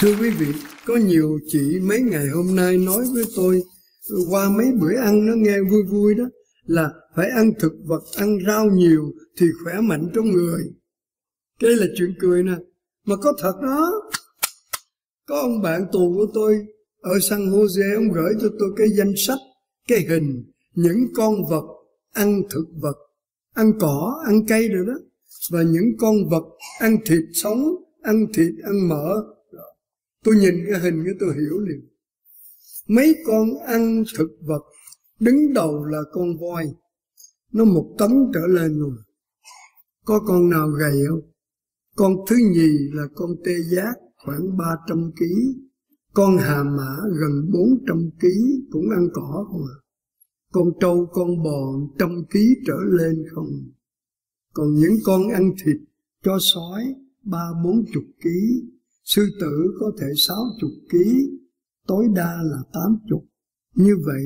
Thưa quý vị, có nhiều chị mấy ngày hôm nay nói với tôi qua mấy bữa ăn nó nghe vui vui đó là phải ăn thực vật, ăn rau nhiều thì khỏe mạnh trong người. Đây là chuyện cười nè, mà có thật đó. Có ông bạn tù của tôi ở San Jose, ông gửi cho tôi cái danh sách, cái hình, những con vật ăn thực vật, ăn cỏ, ăn cây rồi đó. Và những con vật ăn thịt sống, ăn thịt, ăn mỡ. Tôi nhìn cái hình cái tôi hiểu liền. Mấy con ăn thực vật, đứng đầu là con voi. Nó một tấn trở lên rồi. Có con nào gầy không? Con thứ nhì là con tê giác khoảng 300 kg. Con hà mã gần 400 kg cũng ăn cỏ không à. Con trâu, con bò trăm ký trở lên không. Còn những con ăn thịt cho sói ba bốn chục ký, sư tử có thể sáu chục ký, tối đa là tám chục. Như vậy,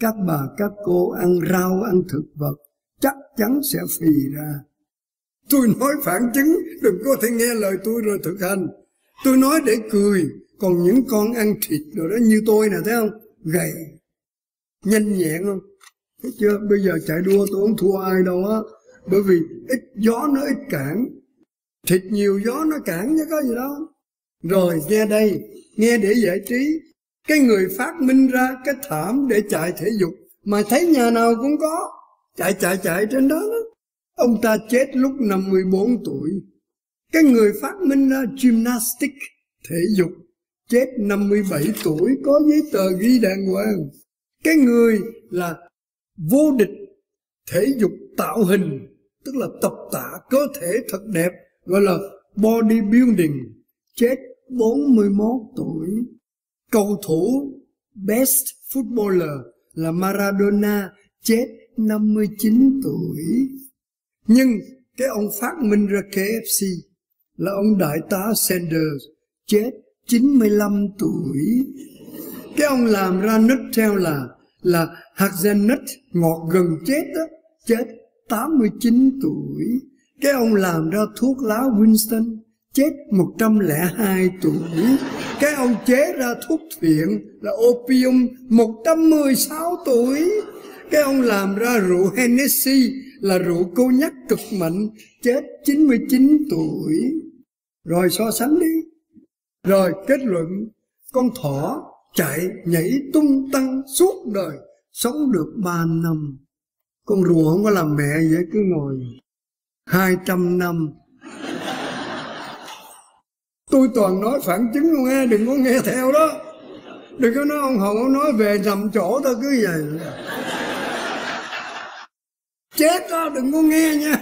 các bà các cô ăn rau ăn thực vật chắc chắn sẽ phì ra. Tôi nói phản chứng, đừng có thể nghe lời tôi rồi thực hành. Tôi nói để cười, còn những con ăn thịt rồi đó như tôi nè thấy không? Gầy, nhanh nhẹn không? Thấy chưa? Bây giờ chạy đua tôi không thua ai đâu á. Bởi vì ít gió nó ít cản. Thịt nhiều gió nó cản chứ có gì đâu. Rồi nghe đây, nghe để giải trí. Cái người phát minh ra cái thảm để chạy thể dục mà thấy nhà nào cũng có. Chạy chạy chạy trên đó đó. Ông ta chết lúc 54 tuổi. Cái người phát minh ra gymnastic, thể dục, chết 57 tuổi có giấy tờ ghi đàng hoàng. Cái người là vô địch thể dục tạo hình, tức là tập tạ cơ thể thật đẹp, gọi là bodybuilding, chết 41 tuổi. Cầu thủ best footballer là Maradona chết 59 tuổi. Nhưng cái ông phát minh ra KFC là ông đại tá Sanders chết 95 tuổi. Cái ông làm ra nứt theo là là hạt gen nứt ngọt gần chết đó, chết 89 tuổi. Cái ông làm ra thuốc lá Winston chết 102 tuổi. Cái ông chế ra thuốc phiện là opium 116 tuổi. Cái ông làm ra rượu Hennessy là rượu cô nhắc cực mạnh, chết 99 tuổi. Rồi so sánh đi. Rồi kết luận, con thỏ chạy nhảy tung tăng suốt đời, sống được ba năm. Con rùa không có làm mẹ vậy, cứ ngồi hai trăm năm. Tôi toàn nói phản chứng không nghe, đừng có nghe theo đó. Đừng có nói ông Hồng ông nói về nằm chỗ thôi cứ vậy. Chết đó, đừng có nghe nha.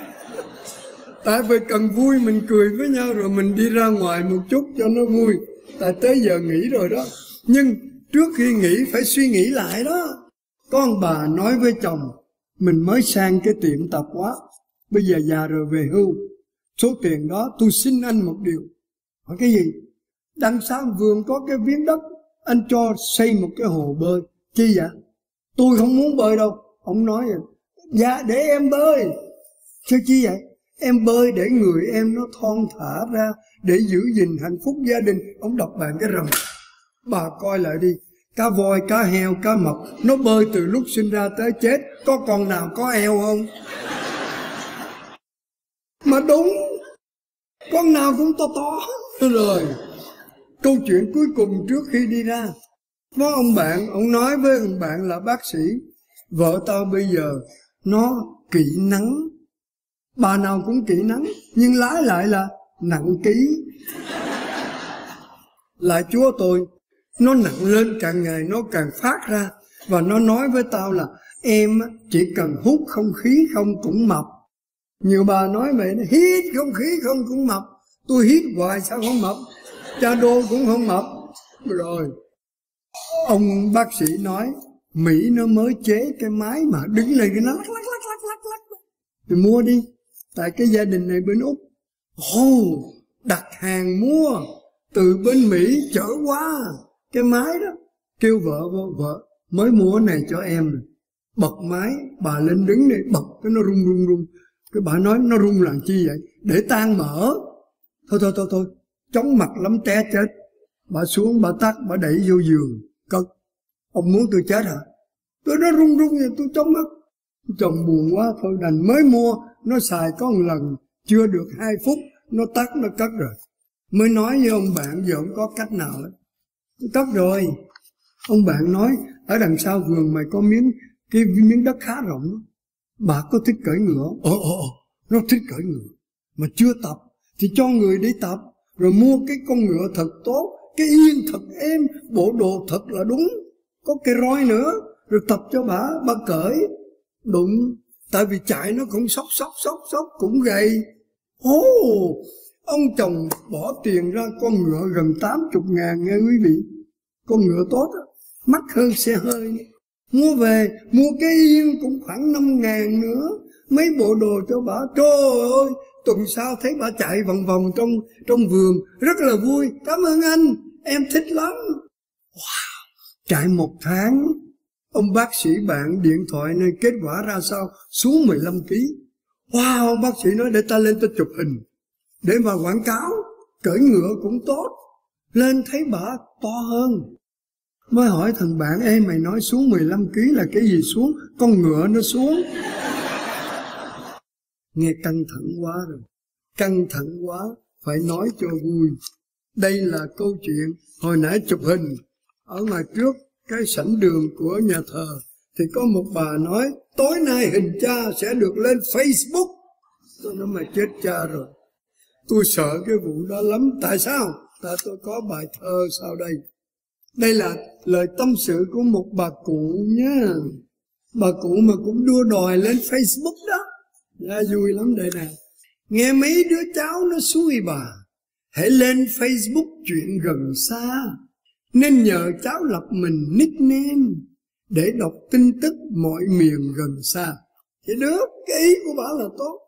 Tại vì cần vui mình cười với nhau rồi mình đi ra ngoài một chút cho nó vui. Tại tới giờ nghỉ rồi đó. Nhưng trước khi nghỉ phải suy nghĩ lại đó. Con bà nói với chồng, mình mới sang cái tiệm tạp hóa, bây giờ già rồi về hưu. Số tiền đó tôi xin anh một điều. Hỏi cái gì? Đằng sau vườn có cái viếng đất, anh cho xây một cái hồ bơi. Chi vậy? Tôi không muốn bơi đâu. Ông nói vậy. Dạ để em bơi. Sao chi vậy? Em bơi để người em nó thon thả ra để giữ gìn hạnh phúc gia đình. Ông đọc bàn cái rầm. Bà coi lại đi. Cá voi, cá heo, cá mập Nó bơi từ lúc sinh ra tới chết Có con nào có eo không? Mà đúng Con nào cũng to to rồi, Câu chuyện cuối cùng trước khi đi ra. Có ông bạn, Ông nói với ông bạn là, bác sĩ, Vợ tao bây giờ Nó kỹ nắng Bà nào cũng kỹ nắng Nhưng lái lại là nặng ký. Lại, chúa tôi, nó nặng lên càng ngày nó càng phát ra. Và nó nói với tao là, em chỉ cần hút không khí không cũng mập. Nhiều bà nói vậy, hít không khí không cũng mập tôi hít hoài sao không mập cha đô cũng không mập rồi ông bác sĩ nói mỹ nó mới chế cái máy mà đứng lên cái nó lắc lắc lắc lắc lắc lắc. Thì mua đi. Tại cái gia đình này bên úc ồ oh, đặt hàng mua. Từ bên mỹ chở qua cái máy đó. Kêu vợ vợ, vợ mới mua này cho em này. bật máy bà lên đứng đây bật cái nó rung rung rung. Cái bà nói nó rung làm chi vậy? Để tan mở thôi thôi thôi thôi. Chóng mặt lắm té chết. Bà xuống bà tắt bà đẩy vô giường. Cất. Ông muốn tôi chết hả? Tôi nó run run vậy tôi chống mắt. Chồng buồn quá thôi đành mới mua. Nó xài có một lần chưa được hai phút nó tắt nó cất rồi. Mới nói với ông bạn giờ không có cách nào hết. Cất rồi. Ông bạn nói ở đằng sau vườn mày có miếng cái miếng đất khá rộng bà có thích cởi ngựa ồ ồ ồ. Nó thích cởi ngựa mà chưa tập thì cho người đi tập rồi mua cái con ngựa thật tốt cái yên thật êm bộ đồ thật là đúng. Có cái roi nữa rồi tập cho bà bà cởi. Đụng tại vì chạy nó cũng sóc sóc sóc sóc cũng gầy. Ô, ông chồng bỏ tiền ra con ngựa gần 80 ngàn nghe quý vị. Con ngựa tốt á mắc hơn xe hơi. Mua về mua cái yên cũng khoảng 5 ngàn nữa. Mấy bộ đồ cho bà trời ơi tuần sau thấy bà chạy vòng vòng trong trong vườn. Rất là vui. Cảm ơn anh. Em thích lắm. Wow. Chạy một tháng, ông bác sĩ bạn điện thoại nên kết quả ra sao? Xuống 15 kg wow bác sĩ nói để ta lên ta chụp hình. Để mà quảng cáo. Cởi ngựa cũng tốt. Lên thấy bà to hơn. Mới hỏi thằng bạn em mày nói xuống 15 kg là cái gì xuống? Con ngựa nó xuống nghe căng thẳng quá rồi. Căng thẳng quá, phải nói cho vui. Đây là câu chuyện hồi nãy chụp hình. Ở ngoài trước, cái sảnh đường của nhà thờ, thì có một bà nói, tối nay hình cha sẽ được lên Facebook. Tôi nói mày chết cha rồi. Tôi sợ cái vụ đó lắm. Tại sao? Tại tôi có bài thơ sau đây. Đây là lời tâm sự của một bà cụ nhá bà cụ mà cũng đua đòi lên Facebook đó ra vui lắm đây này. Nghe mấy đứa cháu nó xui bà. Hãy lên Facebook chuyện gần xa. Nên nhờ cháu lập mình nickname để đọc tin tức mọi miền gần xa. Thì được, cái ý của bà là tốt.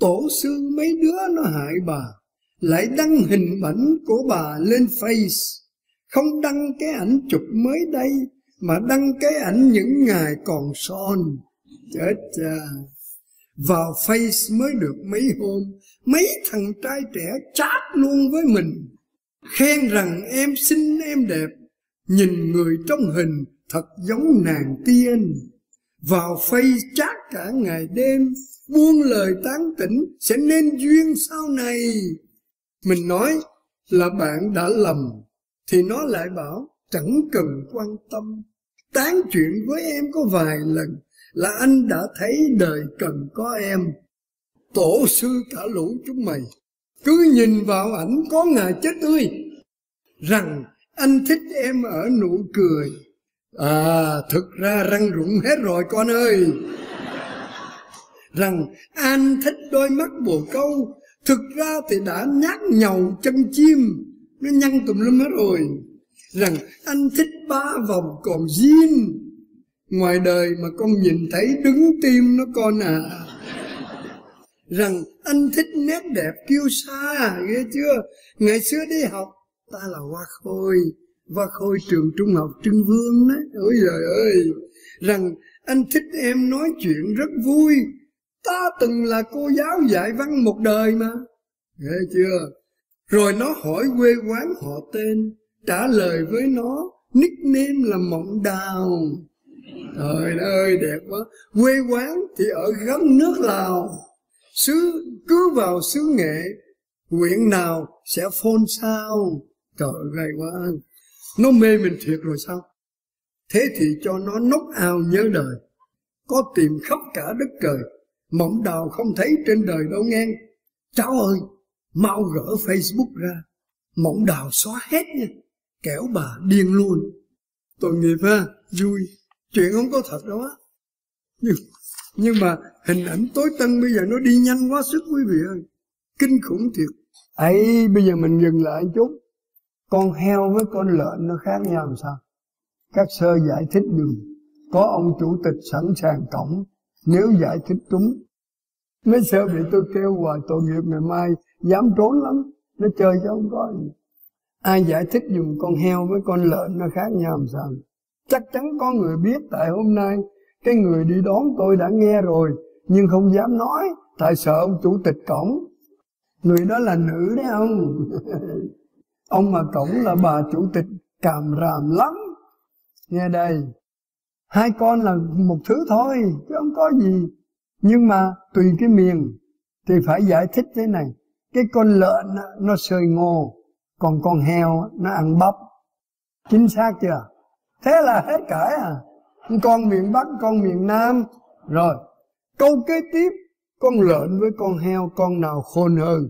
Tổ sư mấy đứa nó hại bà. Lại đăng hình ảnh của bà lên face. Không đăng cái ảnh chụp mới đây, mà đăng cái ảnh những ngày còn son. Chết cha vào face mới được mấy hôm, mấy thằng trai trẻ chat luôn với mình. Khen rằng em xinh, em đẹp, nhìn người trong hình thật giống nàng tiên. Vào face chat cả ngày đêm, buông lời tán tỉnh sẽ nên duyên sau này. Mình nói là bạn đã lầm, thì nó lại bảo chẳng cần quan tâm. Tán chuyện với em có vài lần là anh đã thấy đời cần có em. Tổ sư cả lũ chúng mày, cứ nhìn vào ảnh có ngày chết tươi. Rằng anh thích em ở nụ cười. À thực ra răng rụng hết rồi, con ơi. Rằng anh thích đôi mắt bồ câu, thực ra thì đã nhát nhầu chân chim, nó nhăn tùm lum hết rồi. Rằng anh thích ba vòng còn zin ngoài đời mà con nhìn thấy đứng tim nó con à. Rằng anh thích nét đẹp kiêu sa, ghê chưa? Ngày xưa đi học, ta là hoa khôi hoa khôi trường trung học trưng vương đấy ôi trời ơi. Rằng anh thích em nói chuyện rất vui. Ta từng là cô giáo dạy văn một đời mà. Ghê chưa? Rồi nó hỏi quê quán họ tên, trả lời với nó, nickname là mộng đào trời ơi, đẹp quá. Quê quán thì ở gấm nước lào. Xứ, cứ vào xứ nghệ, huyện nào sẽ phôn sao? Trời ơi quá. Nó mê mình thiệt rồi sao? Thế thì cho nó nốc ao nhớ đời. Có tìm khắp cả đất trời, mộng đào không thấy trên đời đâu nghe. Cháu ơi, mau gỡ facebook ra. Mộng đào xóa hết nha. Kẻo bà điên luôn. Tội nghiệp ha, vui chuyện không có thật đâu á. Nhưng, nhưng mà hình ảnh tối tân bây giờ nó đi nhanh quá sức quý vị ơi. Kinh khủng thiệt. Ấy bây giờ mình dừng lại chút. Con heo với con lợn nó khác nhau làm sao? Các sơ giải thích dùm. Có ông chủ tịch sẵn sàng cổng nếu giải thích đúng. Mấy sơ bị tôi kêu hoài tội nghiệp ngày mai dám trốn lắm. Nó chơi chứ không có gì. Ai giải thích dùng con heo với con lợn nó khác nhau làm sao? Chắc chắn có người biết tại hôm nay, cái người đi đón tôi đã nghe rồi, nhưng không dám nói, tại sợ ông chủ tịch cổng. Người đó là nữ đấy không ông mà cổng là bà chủ tịch càm ràm lắm. Nghe đây, hai con là một thứ thôi, chứ không có gì. Nhưng mà tùy cái miền, thì phải giải thích thế này. Cái con lợn nó sơi ngô, còn con heo nó ăn bắp. Chính xác chưa? Thế là hết cãi à. Con miền bắc, con miền nam. Rồi, câu kế tiếp, con lợn với con heo, con nào khôn hơn?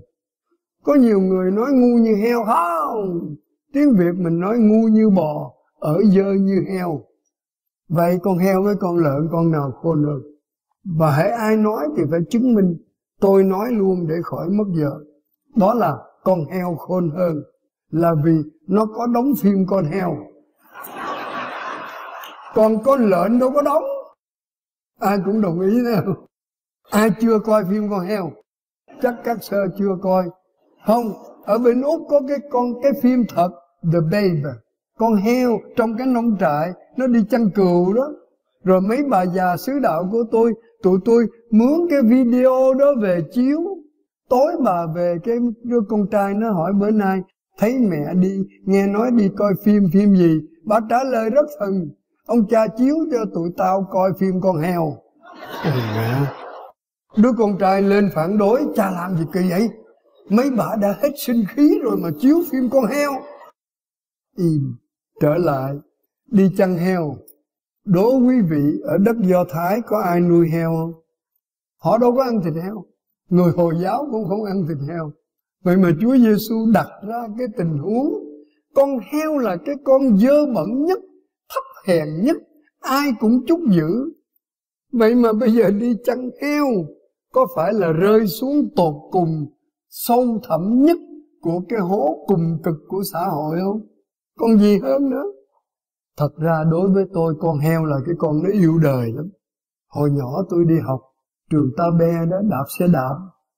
Có nhiều người nói ngu như heo không? Tiếng việt mình nói ngu như bò, ở dơ như heo. Vậy con heo với con lợn, con nào khôn hơn? Và hãy ai nói thì phải chứng minh tôi nói luôn để khỏi mất giờ. Đó là con heo khôn hơn, là vì nó có đóng phim con heo còn con lợn đâu có đóng. Ai cũng đồng ý đâu ai chưa coi phim con heo? Chắc các sơ chưa coi. Không, ở bên úc có cái con, cái phim thật, the babe. Con heo trong cái nông trại, nó đi chăn cừu đó. Rồi mấy bà già sứ đạo của tôi, tụi tôi mướn cái video đó về chiếu. Tối bà về cái đứa con trai nó hỏi bữa nay, thấy mẹ đi, nghe nói đi coi phim phim gì? Bà trả lời rất thần ông cha chiếu cho tụi tao coi phim con heo. Mẹ. Đứa con trai lên phản đối cha làm gì kỳ vậy? Mấy bà đã hết sinh khí rồi mà chiếu phim con heo. Im trở lại đi chăn heo. Đố quý vị ở đất do thái có ai nuôi heo không? Họ đâu có ăn thịt heo. Người hồi giáo cũng không ăn thịt heo. Vậy mà chúa giêsu đặt ra cái tình huống con heo là cái con dơ bẩn nhất hèn nhất, ai cũng chúc giữ vậy mà bây giờ đi chăn heo có phải là rơi xuống tột cùng, sâu thẳm nhất của cái hố cùng cực của xã hội không? Còn gì hơn nữa? Thật ra đối với tôi, con heo là cái con nó yêu đời lắm. Hồi nhỏ tôi đi học, trường ta be đó đạp xe đạp,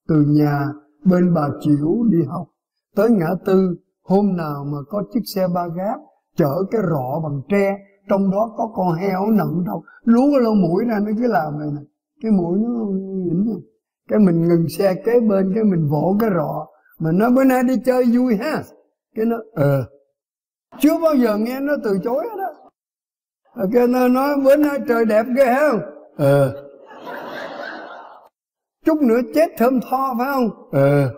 từ nhà bên bà chiểu đi học. Tới ngã tư, hôm nào mà có chiếc xe ba gác chở cái rọ bằng tre trong đó có con heo nằm đâu, lú cái lỗ mũi ra nó cứ làm này nè. Cái mũi nó nhỉnh nè cái mình ngừng xe kế bên cái mình vỗ cái rọ. Mà nói bữa nay đi chơi vui ha. Cái nó ờ. Chưa bao giờ nghe nó từ chối đó cái nó nói bữa nay trời đẹp ghê không? Ờ. Chút nữa chết thơm tho phải không? Ờ.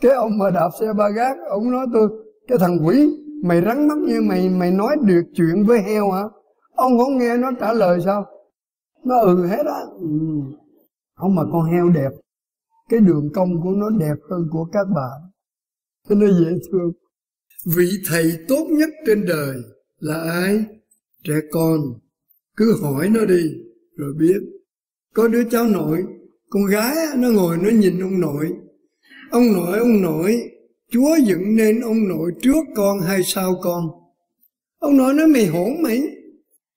Cái ông mà đạp xe ba gác ông nói tôi cái thằng quỷ mày rắn mắt như mày mày nói được chuyện với heo hả? Ông không nghe nó trả lời sao? Nó ừ hết á. Ừ. không mà con heo đẹp. Cái đường cong của nó đẹp hơn của các bạn. Cho nó dễ thương. Vị thầy tốt nhất trên đời là ai? Trẻ con. Cứ hỏi nó đi, rồi biết. Có đứa cháu nội, con gái nó ngồi nó nhìn ông nội. Ông nội ông nội chúa dựng nên ông nội trước con hay sau con? Ông nội nói mày hỗn mày.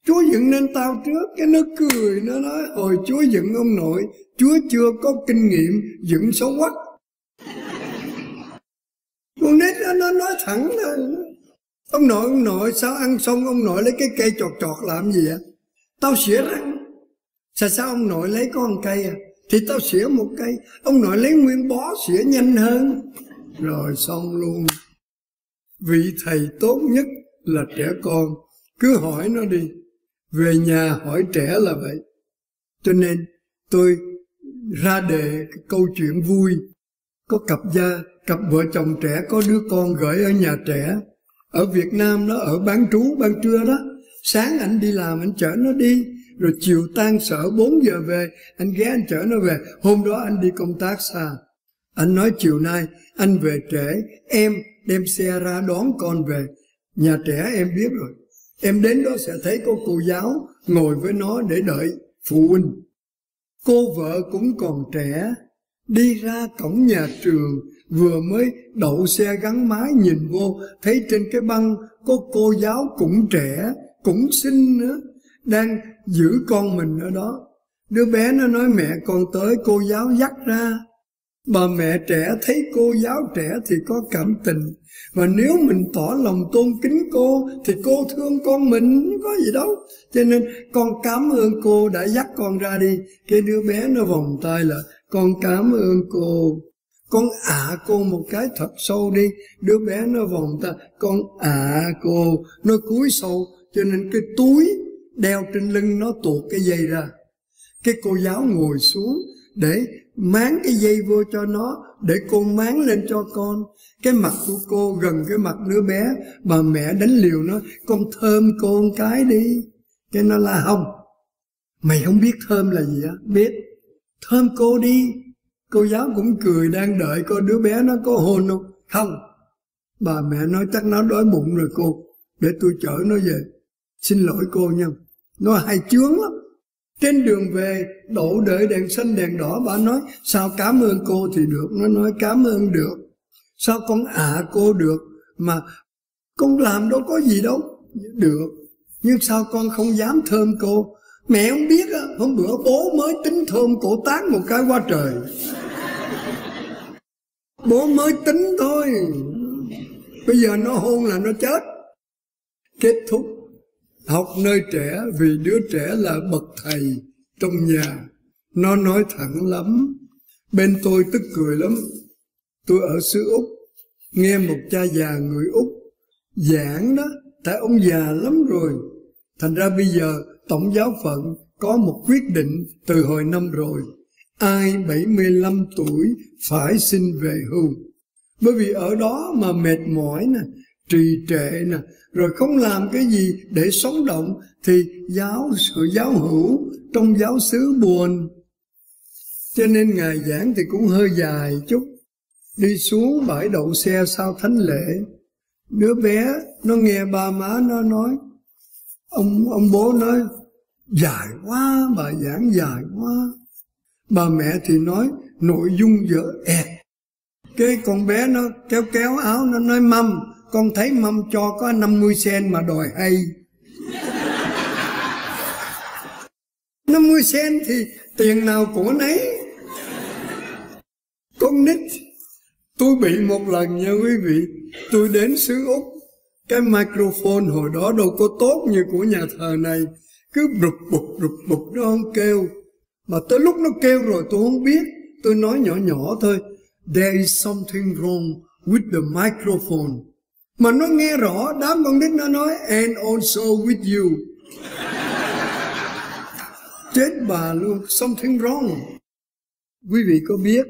Chúa dựng nên tao trước. Cái nó cười nó nói hồi chúa dựng ông nội. Chúa chưa có kinh nghiệm dựng xấu quắc con nít nó, nó nói thẳng là ông nội ông nội sao ăn xong ông nội lấy cái cây chọt chọt làm gì ạ tao xỉa răng. Sao sao ông nội lấy con cây à? Thì tao xỉa một cây. Ông nội lấy nguyên bó xỉa nhanh hơn rồi xong luôn. Vị thầy tốt nhất là trẻ con, cứ hỏi nó đi. Về nhà hỏi trẻ là vậy. Cho nên tôi ra đề câu chuyện vui. Có cặp gia cặp vợ chồng trẻ, có đứa con gửi ở nhà trẻ. Ở Việt Nam nó ở bán trú ban trưa đó. Sáng anh đi làm, anh chở nó đi. Rồi chiều tan sở 4 giờ về, anh ghé anh chở nó về. Hôm đó anh đi công tác xa anh nói chiều nay anh về trễ, em đem xe ra đón con về. Nhà trẻ em biết rồi. Em đến đó sẽ thấy có cô giáo ngồi với nó để đợi phụ huynh. Cô vợ cũng còn trẻ, đi ra cổng nhà trường, vừa mới đậu xe gắn máy nhìn vô, thấy trên cái băng có cô giáo cũng trẻ, cũng xinh nữa, đang giữ con mình ở đó. Đứa bé nó nói, mẹ, con tới cô giáo dắt ra bà mẹ trẻ thấy cô giáo trẻ thì có cảm tình. Và nếu mình tỏ lòng tôn kính cô, thì cô thương con mình có gì đâu. Cho nên con cảm ơn cô đã dắt con ra đi. Cái đứa bé nó vòng tay là, con cảm ơn cô. Con ạ à cô một cái thật sâu đi. Đứa bé nó vòng ta con ạ à cô. Nó cúi sâu, cho nên cái túi đeo trên lưng nó tuột cái dây ra. Cái cô giáo ngồi xuống để máng cái dây vô cho nó để cô máng lên cho con. Cái mặt của cô gần cái mặt đứa bé, bà mẹ đánh liều nó, con thơm cô một cái đi. Cái nó là không, mày không biết thơm là gì á. Biết. Thơm cô đi. Cô giáo cũng cười, đang đợi coi đứa bé nó có hôn không. Không. Bà mẹ nói, chắc nó đói bụng rồi cô, để tôi chở nó về. Xin lỗi cô nha. Nó hay chướng lắm trên đường về, đổ đợi đèn xanh, đèn đỏ, bà nói, sao cảm ơn cô thì được? Nó nói, cảm ơn được. Sao con ạ à cô được? Mà con làm đâu có gì đâu. Được, nhưng sao con không dám thơm cô? Mẹ không biết á, hôm bữa bố mới tính thơm cổ tán một cái qua trời. Bố mới tính thôi. Bây giờ nó hôn là nó chết. Kết thúc học nơi trẻ vì đứa trẻ là bậc thầy trong nhà. Nó nói thẳng lắm. Bên tôi tức cười lắm. Tôi ở xứ úc, nghe một cha già người úc giảng đó tại ông già lắm rồi. Thành ra bây giờ tổng giáo phận có một quyết định từ hồi năm rồi. Ai 75 tuổi phải xin về hưu. Bởi vì ở đó mà mệt mỏi nè trì trệ nè. Rồi không làm cái gì để sống động thì giáo sự, giáo hữu trong giáo xứ buồn. Cho nên ngài giảng thì cũng hơi dài chút. Đi xuống bãi đậu xe sau thánh lễ. Đứa bé, nó nghe ba má nó nói. Ông ông bố nói, dài quá, bà giảng dài quá. Bà mẹ thì nói, nội dung dở ẹt. Cái con bé nó kéo kéo áo, nó nói, mâm con thấy mâm cho có 50 sen mà đòi hay. 50 sen thì tiền nào của nấy con nít, tôi bị một lần nha quý vị. Tôi đến xứ úc. Cái microphone hồi đó đâu có tốt như của nhà thờ này. Cứ rụp bụp rụp bụp, nó không kêu. Mà tới lúc nó kêu rồi tôi không biết. Tôi nói nhỏ nhỏ thôi. There is something wrong with the microphone mà nó nghe rõ, đám con nít nó nói, and also with you. Chết bà luôn, something wrong. Quý vị có biết,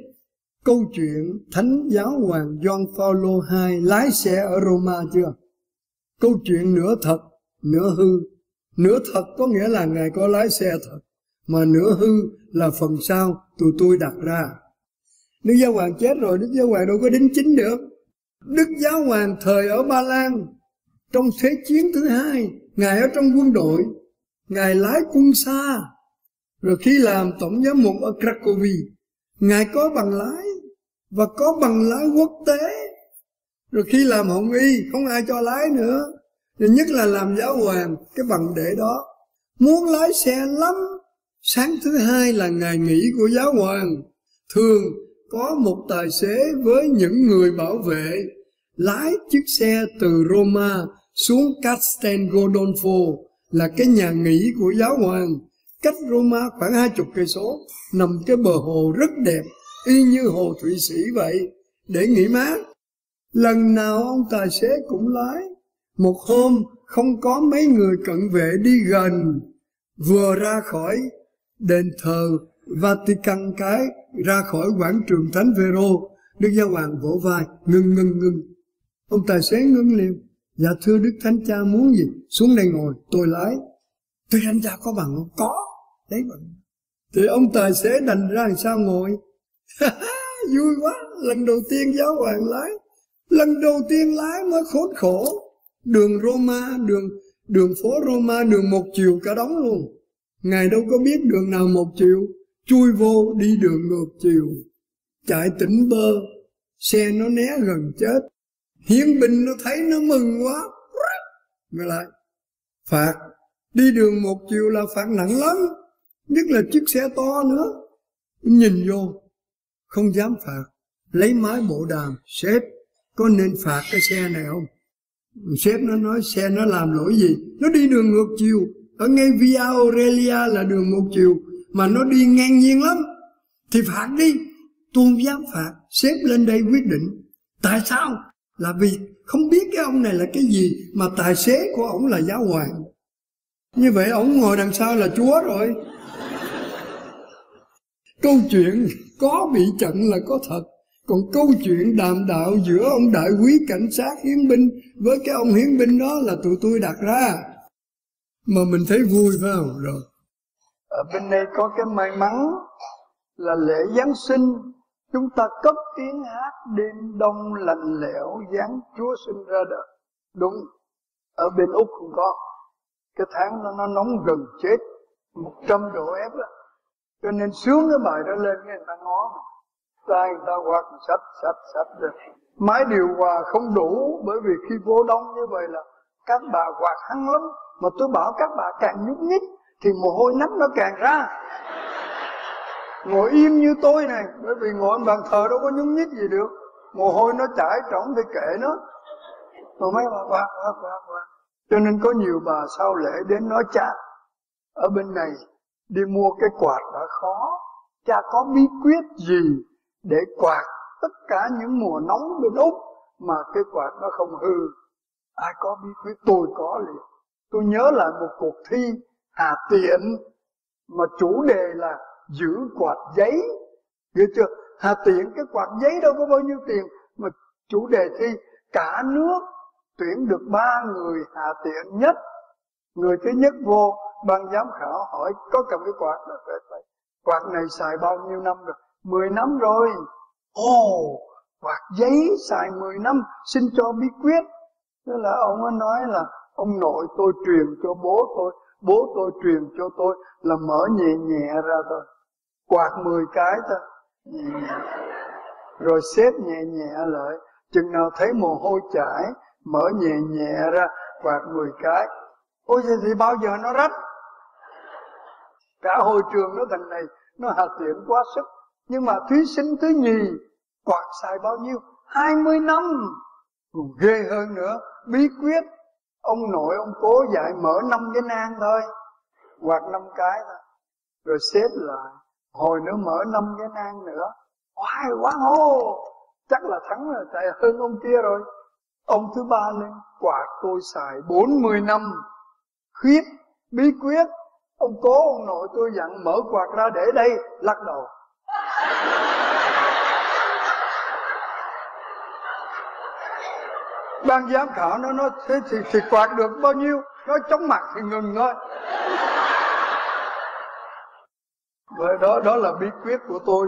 câu chuyện thánh giáo hoàng John Paulo II lái xe ở Roma chưa? Câu chuyện nửa thật, nửa hư. Nửa thật có nghĩa là ngài có lái xe thật, mà nửa hư là phần sau tụi tôi đặt ra. Đức Giáo Hoàng chết rồi, Đức Giáo Hoàng đâu có đính chính được. Đức Giáo Hoàng thời ở Ba Lan Trong Thế chiến thứ hai Ngài ở trong quân đội Ngài lái quân xa Rồi khi làm tổng giám mục ở Krakowi, Ngài có bằng lái Và có bằng lái quốc tế. Rồi khi làm hồng y Không ai cho lái nữa. Rồi nhất là làm giáo hoàng Cái bằng để đó. Muốn lái xe lắm Sáng thứ hai là ngày nghỉ của giáo hoàng Thường có một tài xế với những người bảo vệ, lái chiếc xe từ Roma xuống Castel Gandolfo là cái nhà nghỉ của giáo hoàng. Cách Roma khoảng hai chục cây số, nằm cái bờ hồ rất đẹp, y như hồ Thụy Sĩ vậy. Để nghỉ mát, lần nào ông tài xế cũng lái. Một hôm, không có mấy người cận vệ đi gần, vừa ra khỏi, đền thờ Vatican cái ra khỏi quảng trường Thánh Vero, Đức Giáo Hoàng vỗ vai, ngưng ngưng ngưng. Ông tài xế ngưng liền, dạ thưa Đức Thánh Cha muốn gì? Xuống đây ngồi, tôi lái. Thưa Thánh Cha có bằng không? Có, đấy bằng. Thì ông tài xế đành ra làm sao ngồi? Vui quá, lần đầu tiên giáo hoàng lái. Lần đầu tiên lái mới khốn khổ. Đường Roma, đường đường phố Roma, đường một chiều cả đóng luôn. Ngài đâu có biết đường nào một chiều chui vô đi đường ngược chiều. Chạy tỉnh bơ, xe nó né gần chết. Hiến binh nó thấy nó mừng quá mà lại phạt. Đi đường một chiều là phạt nặng lắm, nhất là chiếc xe to nữa. Nhìn vô, không dám phạt. Lấy máy bộ đàm, sếp, có nên phạt cái xe này không? Sếp nó nói xe nó làm lỗi gì? Nó đi đường ngược chiều. Ở ngay Via Aurelia là đường một chiều mà nó đi ngang nhiên lắm. Thì phạt đi. Tôi không dám phạt. Xếp lên đây quyết định. Tại sao? Là vì không biết cái ông này là cái gì, mà tài xế của ông là giáo hoàng. Như vậy ông ngồi đằng sau là chúa rồi. Câu chuyện có bị chặn là có thật. Còn câu chuyện đàm đạo giữa ông đại quý cảnh sát hiến binh với cái ông hiến binh đó là tụi tôi đặt ra. Mà mình thấy vui phải không? Rồi ở bên đây có cái may mắn là lễ giáng sinh, chúng ta cất tiếng hát đêm đông lạnh lẽo giáng chúa sinh ra đời. Đúng, ở bên úc cũng có. Cái tháng nó nó nóng gần chết, một trăm độ ép đó. Cho nên sướng cái bài đó lên, người ta ngó. Tay người ta quạt sạch sạch sạch rồi. Máy điều hòa không đủ, bởi vì khi vô đông như vậy là các bà quạt hăng lắm. Mà tôi bảo các bà càng nhúc nhích thì mồ hôi nắm nó càng ra. Ngồi im như tôi này, bởi vì ngồi bàn thờ đâu có nhúng nhích gì được. Mồ hôi nó chảy trỏng thì kệ nó. Mà mấy bà bà bà bà bà. Cho nên có nhiều bà sau lễ đến nói, cha, ở bên này đi mua cái quạt đã khó. Cha có bí quyết gì để quạt tất cả những mùa nóng bên úc mà cái quạt nó không hư? Ai có bí quyết? Tôi có liền. Tôi nhớ lại một cuộc thi hà tiện mà chủ đề là giữ quạt giấy. Hiểu chưa? Hà tiện cái quạt giấy đâu có bao nhiêu tiền mà chủ đề thi cả nước tuyển được ba người hà tiện nhất. Người thứ nhất vô ban giám khảo hỏi có cầm cái quạt đó? Phải phải. Quạt này xài bao nhiêu năm rồi? Mười năm rồi. Ồ oh, quạt giấy xài mười năm xin cho bí quyết. Tức là ông ấy nói là ông nội tôi truyền cho bố tôi bố tôi truyền cho tôi là mở nhẹ nhẹ ra thôi. Quạt mười cái thôi. Nhẹ nhẹ. rồi xếp nhẹ nhẹ lại. Chừng nào thấy mồ hôi chảy, mở nhẹ nhẹ ra, quạt 10 cái. Ôi vậy thì bao giờ nó rách? Cả hội trường nó thằng này, nó hà tiện quá sức. Nhưng mà thí sinh thứ nhì, quạt xài bao nhiêu? 20 năm. Còn ghê hơn nữa, bí quyết ông nội ông cố dạy mở năm cái nang thôi, quạt năm cái thôi. Rồi xếp lại, hồi nữa mở năm cái nang nữa. Oai quá hô! Chắc là thắng rồi, tại hơn ông kia rồi. Ông thứ ba lên, quạt tôi xài 40 năm. Khuyết, bí quyết. Ông cố, ông nội tôi dặn mở quạt ra để đây, Lắc đầu. Ban giám khảo nó nói thế thì, thì quạt được bao nhiêu? Nó chóng mặt thì ngừng thôi. Vậy đó đó là bí quyết của tôi.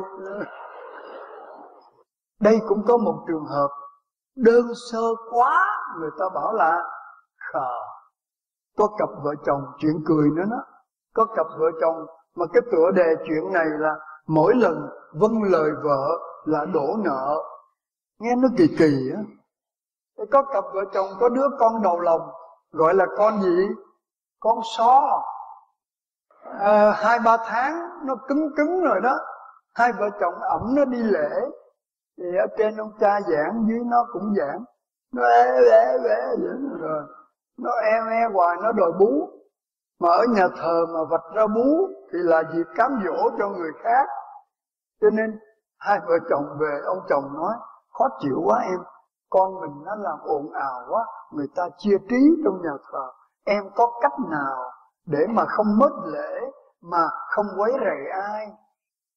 Đây cũng có một trường hợp đơn sơ quá người ta bảo là khờ có cặp vợ chồng chuyện cười nữa đó. Có cặp vợ chồng mà cái tựa đề chuyện này là mỗi lần vâng lời vợ là đổ nợ. Nghe nó kỳ kỳ á có cặp vợ chồng có đứa con đầu lòng gọi là con gì? Con só. À, hai ba tháng nó cứng cứng rồi đó. Hai vợ chồng ẩm nó đi lễ. Thì ở trên ông cha giảng dưới nó cũng giảng. Nó é ế ế rồi. Nó e e hoài nó đòi bú. Mà ở nhà thờ mà vạch ra bú thì là dịp cám dỗ cho người khác. Cho nên hai vợ chồng về ông chồng nói khó chịu quá em con mình nó làm ồn ào quá người ta chia trí trong nhà thờ. Em có cách nào để mà không mất lễ mà không quấy rầy ai?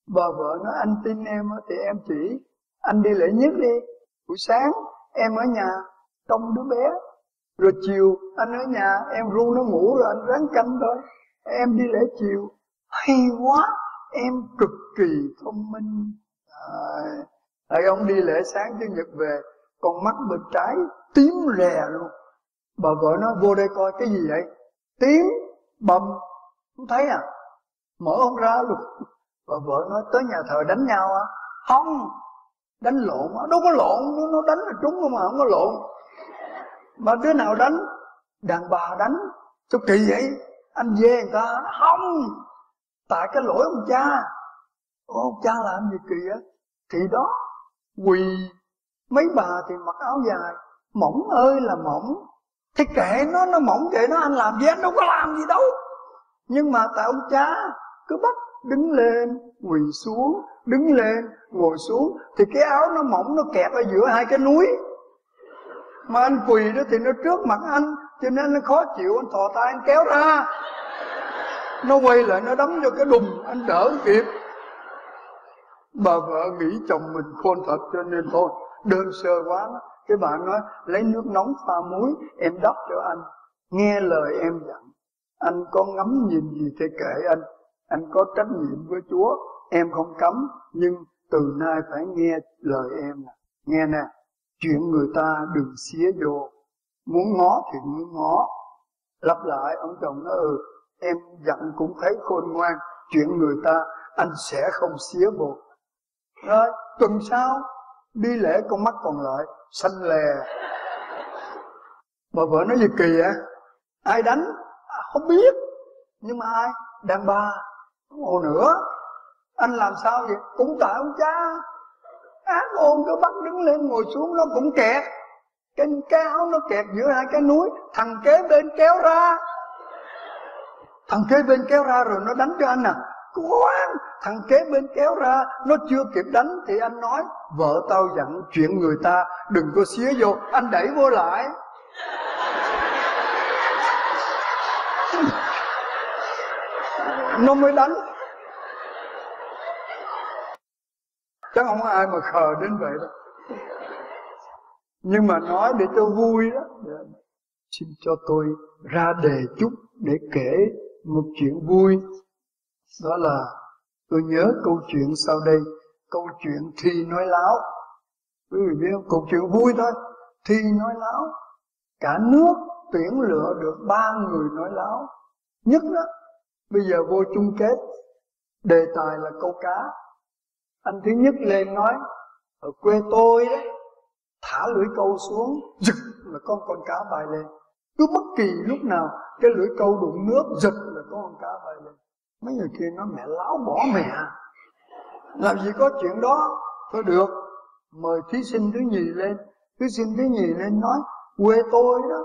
Bà vợ nói anh tin em thì em chỉ anh đi lễ nhất đi. Buổi sáng em ở nhà trông đứa bé. Rồi chiều anh ở nhà em ru nó ngủ rồi anh ráng canh thôi. Em đi lễ chiều. Hay quá em cực kỳ thông minh. À, ông đi lễ sáng chủ nhật về con mắt bên trái tím rè luôn. Bà vợ nó vô đây coi cái gì vậy? Tím, bầm. Không thấy à? Mở ông ra luôn. Bà vợ nói, tới nhà thờ đánh nhau à không, đánh lộn đâu có lộn, nó đánh là trúng không mà, không có lộn. Mà đứa nào đánh? Đàn bà đánh. Sao kỳ vậy? Anh dê người ta không, tại cái lỗi ông cha. Ông cha làm gì kỳ á? Thì đó, quỳ mấy bà thì mặc áo dài. Mỏng ơi là mỏng. Thì kệ nó nó mỏng kệ nó, anh làm gì, anh đâu có làm gì đâu. Nhưng mà tại ông cha, cứ bắt đứng lên, quỳ xuống, đứng lên, ngồi xuống, thì cái áo nó mỏng, nó kẹp ở giữa hai cái núi. Mà anh quỳ đó thì nó trước mặt anh, cho nên nó khó chịu, anh thò tay, anh kéo ra. Nó quay lại, nó đấm cho cái đùng anh đỡ kịp. Bà vợ nghĩ chồng mình khôn thật cho nên thôi đơn sơ quá đó. cái bà nói, lấy nước nóng pha muối, em đắp cho anh. Nghe lời em dặn, anh có ngắm nhìn gì thì kệ anh. Anh có trách nhiệm với chúa. Em không cấm, nhưng từ nay phải nghe lời em nè. Nghe nè, chuyện người ta đừng xía vô. Muốn ngó thì muốn ngó. Lặp lại, ông chồng nói ừ em dặn cũng thấy khôn ngoan. Chuyện người ta, anh sẽ không xía vô. Rồi, tuần sau đi lễ con mắt còn lại xanh lè. Bà vợ nói gì kỳ vậy? Ai đánh? À, không biết. Nhưng mà ai? Đàn bà. Hồ nữa. Anh làm sao vậy? Cũng tại ông cha. Ác ôn nó bắt đứng lên ngồi xuống nó cũng kẹt. Cái, cáo áo nó kẹt giữa hai cái núi thằng kế bên kéo ra. Thằng kế bên kéo ra rồi nó đánh cho anh à khoan thằng kế bên kéo ra, nó chưa kịp đánh thì anh nói, vợ tao dặn chuyện người ta, đừng có xía vô, anh đẩy vô lại. Nó mới đánh. Chắc không có ai mà khờ đến vậy đâu. Nhưng mà nói để cho vui đó. Xin cho tôi ra đề chút để kể một chuyện vui đó là, tôi nhớ câu chuyện sau đây, câu chuyện thi nói láo. Quý vị biết không? Câu chuyện vui thôi. Thi nói láo. Cả nước tuyển lựa được ba người nói láo. Nhất đó, bây giờ vô chung kết. Đề tài là câu cá. Anh thứ nhất lên nói, ở quê tôi đấy, thả lưỡi câu xuống, giật là con con cá bay lên. Cứ bất kỳ lúc nào, cái lưỡi câu đụng nước, giật là con con cá bay mấy người kia nói, mẹ láo bỏ mẹ. Làm gì có chuyện đó. Thôi được, mời thí sinh thứ nhì lên. Thí sinh thứ nhì lên nói, quê tôi đó,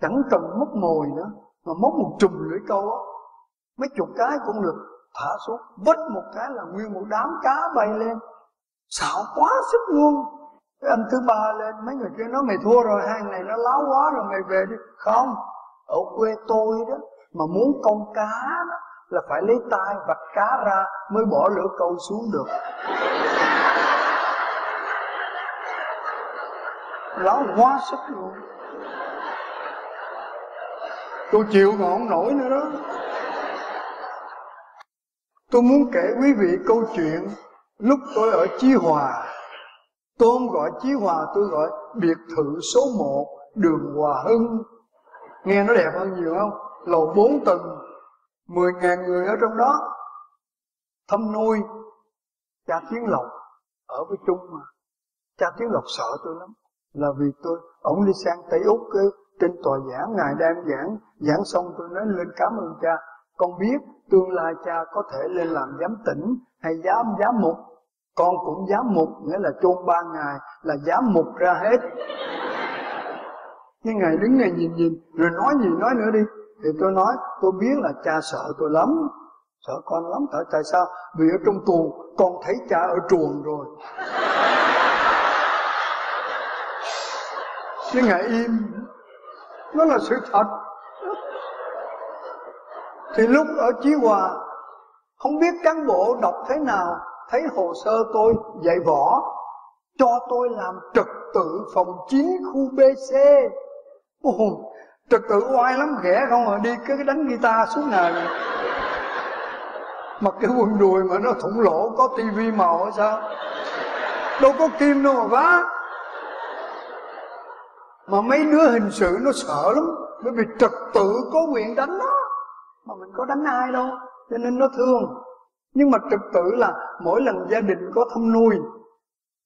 chẳng cần móc mồi nữa, mà móc một chùm lưỡi câu á. Mấy chục cái cũng được, thả xuống, vứt một cái là nguyên một đám cá bay lên. Xạo quá sức luôn. Cái anh thứ ba lên, mấy người kia nói, mày thua rồi hàng này nó láo quá rồi, mày về đi. Không, ở quê tôi đó, mà muốn câu cá đó là phải lấy tay và cá ra mới bỏ lửa câu xuống được. Láo quá sức luôn. Tôi chịu mà không nổi nữa đó. Tôi muốn kể quý vị câu chuyện lúc tôi ở Chí Hòa. Tôi không gọi Chí Hòa, tôi gọi biệt thự số 1 đường Hòa Hưng. Nghe nó đẹp hơn nhiều không? Lầu 4 tầng. 10 ngàn người ở trong đó. Thâm nuôi cha Tiến Lộc ở với chung mà. Cha Tiến Lộc sợ tôi lắm, là vì tôi ổng đi sang Tây Úc, cái trên tòa giảng, ngài đang giảng giảng xong tôi nói lên cảm ơn cha. Con biết tương lai cha có thể lên làm giám tỉnh hay giám giám mục. Con cũng giám mục, nghĩa là chôn ba ngày là giám mục ra hết. Nhưng ngài đứng này nhìn nhìn, rồi nói gì, nói nữa đi thì tôi nói tôi biết là cha sợ tôi lắm. Sợ con lắm tại tại sao? Vì ở trong tù con thấy cha ở chuồng rồi. Chứ ngài im nó là sự thật. Thì lúc ở Chí Hòa không biết cán bộ đọc thế nào thấy hồ sơ tôi dạy võ cho tôi làm trật tự phòng 9 khu BC Ồ, trật tự oai lắm, ghẻ không mà đi cái đánh guitar suốt ngày. Này. mặc cái quần đùi mà nó thủng lỗ, có tivi màu hay sao? Đâu có kim đâu mà phá mà mấy đứa hình sự nó sợ lắm, bởi vì trật tự có quyền đánh nó. Mà mình có đánh ai đâu, cho nên nó thương. Nhưng mà trật tự là mỗi lần gia đình có thăm nuôi,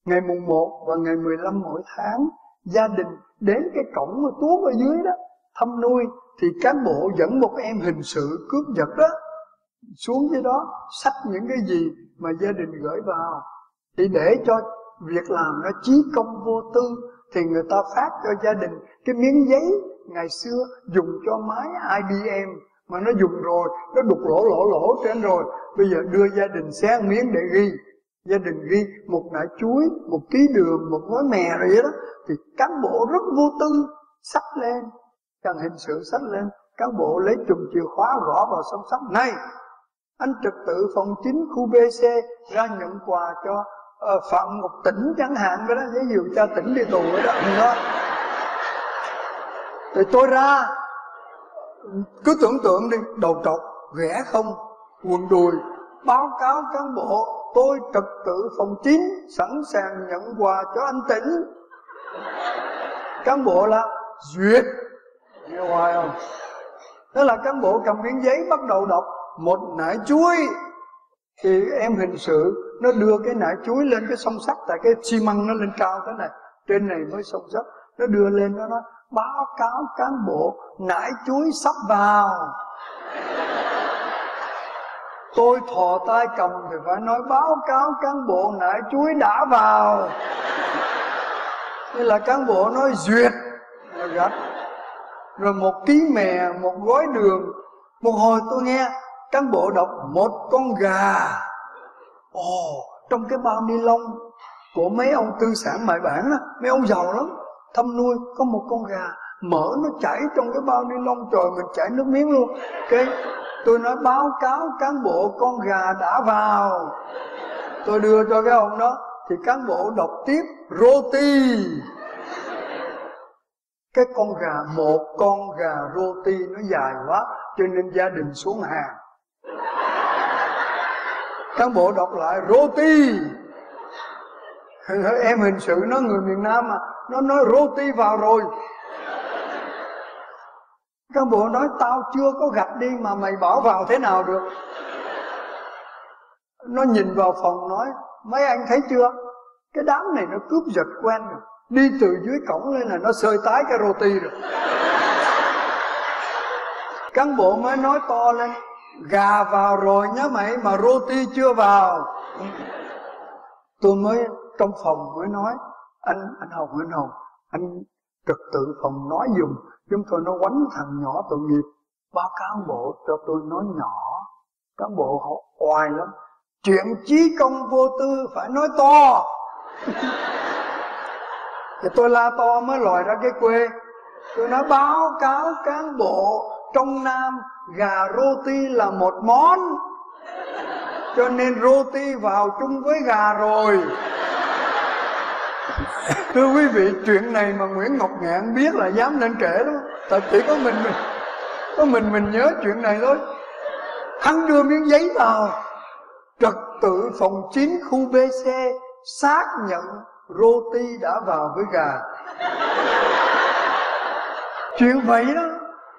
ngày mùng 1 và ngày 15 mỗi tháng, gia đình đến cái cổng mà tuốt ở dưới đó thăm nuôi, thì cán bộ dẫn một em hình sự cướp giật đó, xuống dưới đó sách những cái gì mà gia đình gửi vào. Thì để cho việc làm nó chí công vô tư, thì người ta phát cho gia đình cái miếng giấy ngày xưa dùng cho máy IBM mà nó dùng rồi, nó đục lỗ lỗ lỗ trên rồi. Bây giờ đưa gia đình xé miếng để ghi. Gia đình ghi một nải chuối, một ký đường, một gói mè rồi đó. Thì cán bộ rất vô tư sách lên cần hình sự sách lên cán bộ lấy chùm chìa khóa gõ vào song sắt này anh trật tự phòng chính khu BC ra nhận quà cho uh, phạm một tỉnh chẳng hạn vậy đó ví dụ cho tỉnh đi tù vậy đó đó thì tôi ra cứ tưởng tượng đi đầu trọc ghẻ không quần đùi báo cáo cán bộ tôi trật tự phòng chín sẵn sàng nhận quà cho anh tỉnh cán bộ là duyệt nghe hoài không? Đó là cán bộ cầm miếng giấy bắt đầu đọc một nải chuối. Thì em hình sự, nó đưa cái nải chuối lên cái sông sắt, tại cái xi măng nó lên cao thế này. Trên này mới sông sắt. Nó đưa lên, nó nói, báo cáo cán bộ, nải chuối sắp vào. Tôi thò tay cầm thì phải nói, báo cáo cán bộ, nải chuối đã vào. Thế là cán bộ nói, duyệt. Rồi gạch rồi một ký mè một gói đường. Một hồi tôi nghe cán bộ đọc một con gà. Ồ trong cái bao ni lông của mấy ông tư sản mại bản đó, mấy ông giàu lắm. Thăm nuôi có một con gà mỡ nó chảy trong cái bao ni lông trời mình chảy nước miếng luôn. Cái tôi nói báo cáo cán bộ con gà đã vào. Tôi đưa cho cái ông đó thì cán bộ đọc tiếp roti cái con gà, một con gà roti nó dài quá, cho nên gia đình xuống hàng. Cán bộ đọc lại, roti. Em hình sự nó người miền nam mà, nó nói roti vào rồi. Cán bộ nói, tao chưa có gạch đi mà mày bỏ vào thế nào được? Nó nhìn vào phòng nói, mấy anh thấy chưa? Cái đám này nó cướp giật quen rồi đi từ dưới cổng lên là nó sơi tái cái roti rồi. Cán bộ mới nói to lên, gà vào rồi nhá mày, mà roti chưa vào. Tôi mới trong phòng mới nói, anh anh hồng anh hồng, anh trật tự phòng nói dùng chúng tôi nó quánh thằng nhỏ tội nghiệp. Báo cán bộ cho tôi nói nhỏ. Cán bộ họ oai lắm. Chuyện chí công vô tư, phải nói to thì tôi la to mới lòi ra cái quê. Tôi nói, báo cáo cán bộ, trong nam gà roti là một món, cho nên roti vào chung với gà rồi. Thưa quý vị, chuyện này mà nguyễn ngọc ngạn biết là dám lên kể lắm. Tại chỉ có mình mình, có mình mình nhớ chuyện này thôi. Hắn đưa miếng giấy vào, trật tự phòng 9 khu bc xác nhận Rô ti đã vào với gà. Chuyện vậy đó,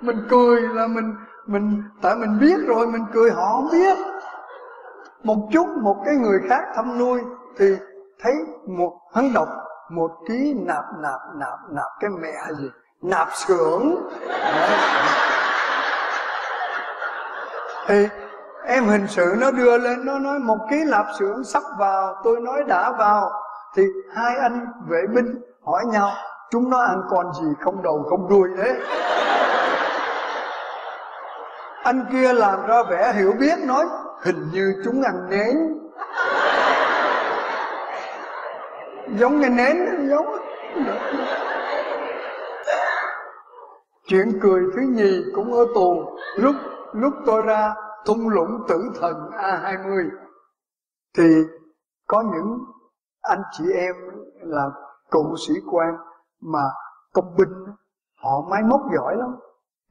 mình cười là mình mình, tại mình biết rồi, mình cười họ không biết. Một chút một cái người khác thăm nuôi thì thấy một, hắn đọc một ký nạp nạp nạp nạp cái mẹ gì? Nạp xưởng. Thì em hình sự nó đưa lên, nó nói một ký lạp xưởng sắp vào, tôi nói đã vào thì hai anh vệ binh hỏi nhau, chúng nó ăn con gì không đầu không đuôi thế? Anh kia làm ra vẻ hiểu biết nói, hình như chúng ăn nến. Giống cái nến, giống. Chuyện cười thứ nhì cũng ở tù. Lúc lúc tôi ra, thung lũng tử thần A20 thì có những anh chị em là cụ sĩ quan mà công binh, họ máy móc giỏi lắm.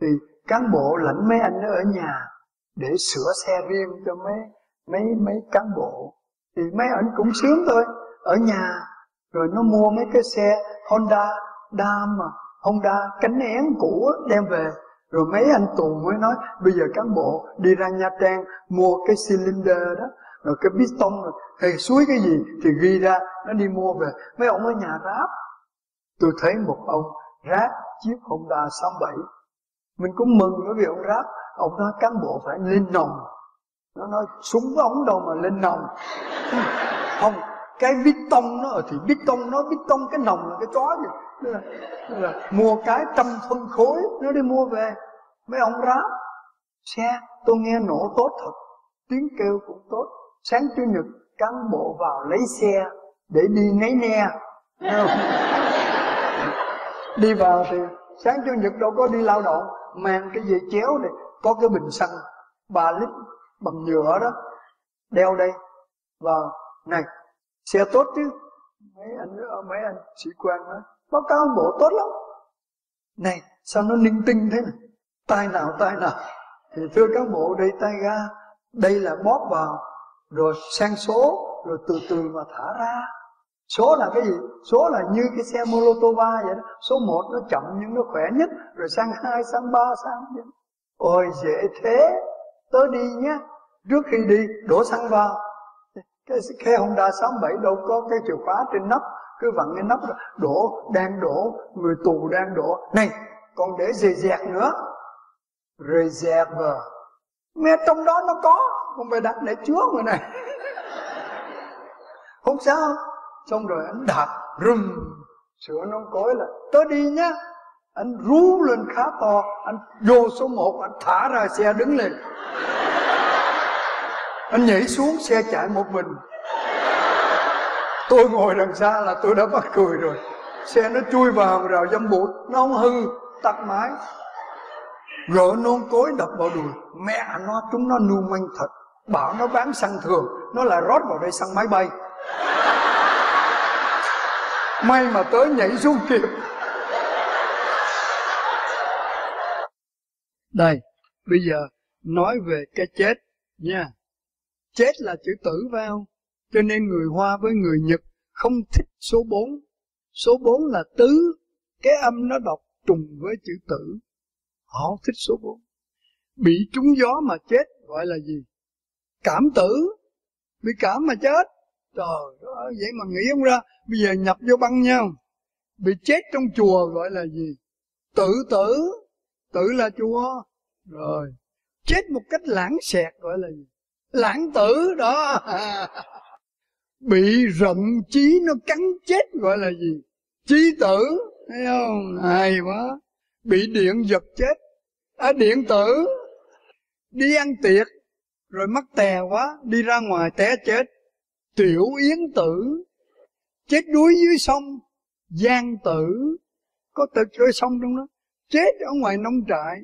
Thì cán bộ lãnh mấy anh ở nhà để sửa xe riêng cho mấy mấy mấy cán bộ. Thì mấy anh cũng sướng thôi. Ở nhà, rồi nó mua mấy cái xe Honda Dam mà Honda cánh én cũ đem về. Rồi mấy anh tù mới nói, bây giờ cán bộ đi ra Nha Trang mua cái cylinder đó rồi cái piston rồi hay suối cái gì thì ghi ra nó đi mua về. Mấy ông ở nhà ráp. Tôi thấy một ông ráp chiếc Honda 67 mình cũng mừng bởi vì ông ráp ông nói cán bộ phải lên nòng. Nó nói súng ống đâu mà lên nòng. Không cái bít tông nó ở thì bít tông nó bít tông cái nòng là cái chó gì là, là mua cái trăm phân khối nó đi mua về. Mấy ông ráp xe tôi nghe nổ tốt thật. Tiếng kêu cũng tốt sáng chủ nhật, cán bộ vào lấy xe để đi nấy ne. Đi vào thì sáng chủ nhật đâu có đi lao động, mang cái dây chéo này, có cái bình xăng 3 lít bằng nhựa đó, đeo đây. Vào này, xe tốt chứ? Mấy anh mấy anh sĩ quan nói, báo cáo bộ tốt lắm. Này, sao nó ninh tinh thế này? Tay nào tay nào? Thì thưa cán bộ, đây tay ga, đây là bóp vào rồi sang số, rồi từ từ mà thả ra. Số là cái gì? Số là như cái xe molotova vậy đó. Số 1 nó chậm nhưng nó khỏe nhất, rồi sang hai, sang ba, sang vậy. ôi, dễ thế. Tới đi nhé trước khi đi, đổ xăng vào. Cái xe Honda 67 đâu có cái chìa khóa trên nắp, cứ vặn cái nắp đổ, đang đổ, người tù đang đổ. Này, còn để dè dẹt nữa. Reserve mẹ trong đó nó có không phải đặt để trước người này. Không sao. Xong rồi anh đạp rùm, sửa nón cối là tới đi nhá. Anh rú lên khá to, anh vô số 1 anh thả ra xe đứng lên. Anh nhảy xuống xe chạy một mình. Tôi ngồi đằng xa là tôi đã bắt cười rồi. Xe nó chui vào rào dâm bụt, nó không hư, tắt máy. Gỡ nôn cối đập vào đùi. Mẹ nó, chúng nó nu manh thật bảo nó bán xăng thường, nó là rót vào đây xăng máy bay. May mà tới nhảy xuống kịp. Đây, bây giờ nói về cái chết nha. Chết là chữ tử vào cho nên người hoa với người nhật không thích số 4 số 4 là tứ. Cái âm nó đọc trùng với chữ tử. Họ thích số 4 bị trúng gió mà chết gọi là gì? Cảm tử. Bị cảm mà chết. Trời ơi, vậy mà nghĩ không ra. Bây giờ nhập vô băng nhau bị chết trong chùa gọi là gì? Tự tử. Tự là chùa. Rồi. Chết một cách lãng xẹt gọi là gì? Lãng tử đó. Bị rậm chí nó cắn chết gọi là gì? Chí tử. Thấy không? Hay quá. Bị điện giật chết. À điện tử. Đi ăn tiệc rồi mắc tè quá, đi ra ngoài té chết. Tiểu yến tử chết đuối dưới sông. Giang tử, có tật chơi sông trong đó, chết ở ngoài nông trại.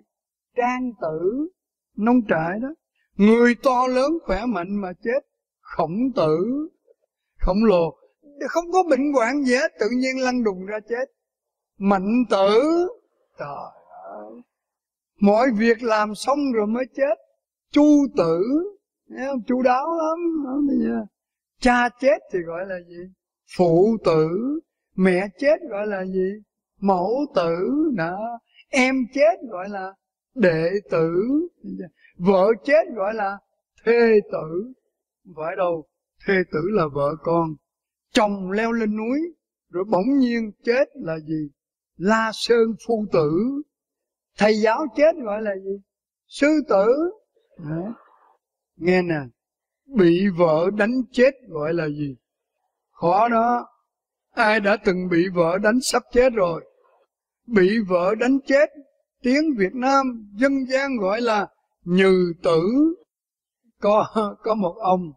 Trang tử, nông trại đó. Người to lớn khỏe mạnh mà chết. Khổng tử, khổng lồ. Không có bệnh hoạn gì hết, tự nhiên lăn đùng ra chết. Mạnh tử, trời ơi. Mọi việc làm xong rồi mới chết chu tử. Chu đáo lắm. Cha chết thì gọi là gì? Phụ tử. Mẹ chết gọi là gì? Mẫu tử. Đó. Em chết gọi là đệ tử. Vợ chết gọi là thê tử. Phải đâu. Thê tử là vợ con. Chồng leo lên núi, rồi bỗng nhiên chết là gì? La sơn phu tử. Thầy giáo chết gọi là gì? Sư tử. Đó. nghe nè, bị vợ đánh chết gọi là gì? Khó đó. Ai đã từng bị vợ đánh sắp chết rồi? Bị vợ đánh chết, tiếng việt nam dân gian gọi là nhừ tử. Có có một ông,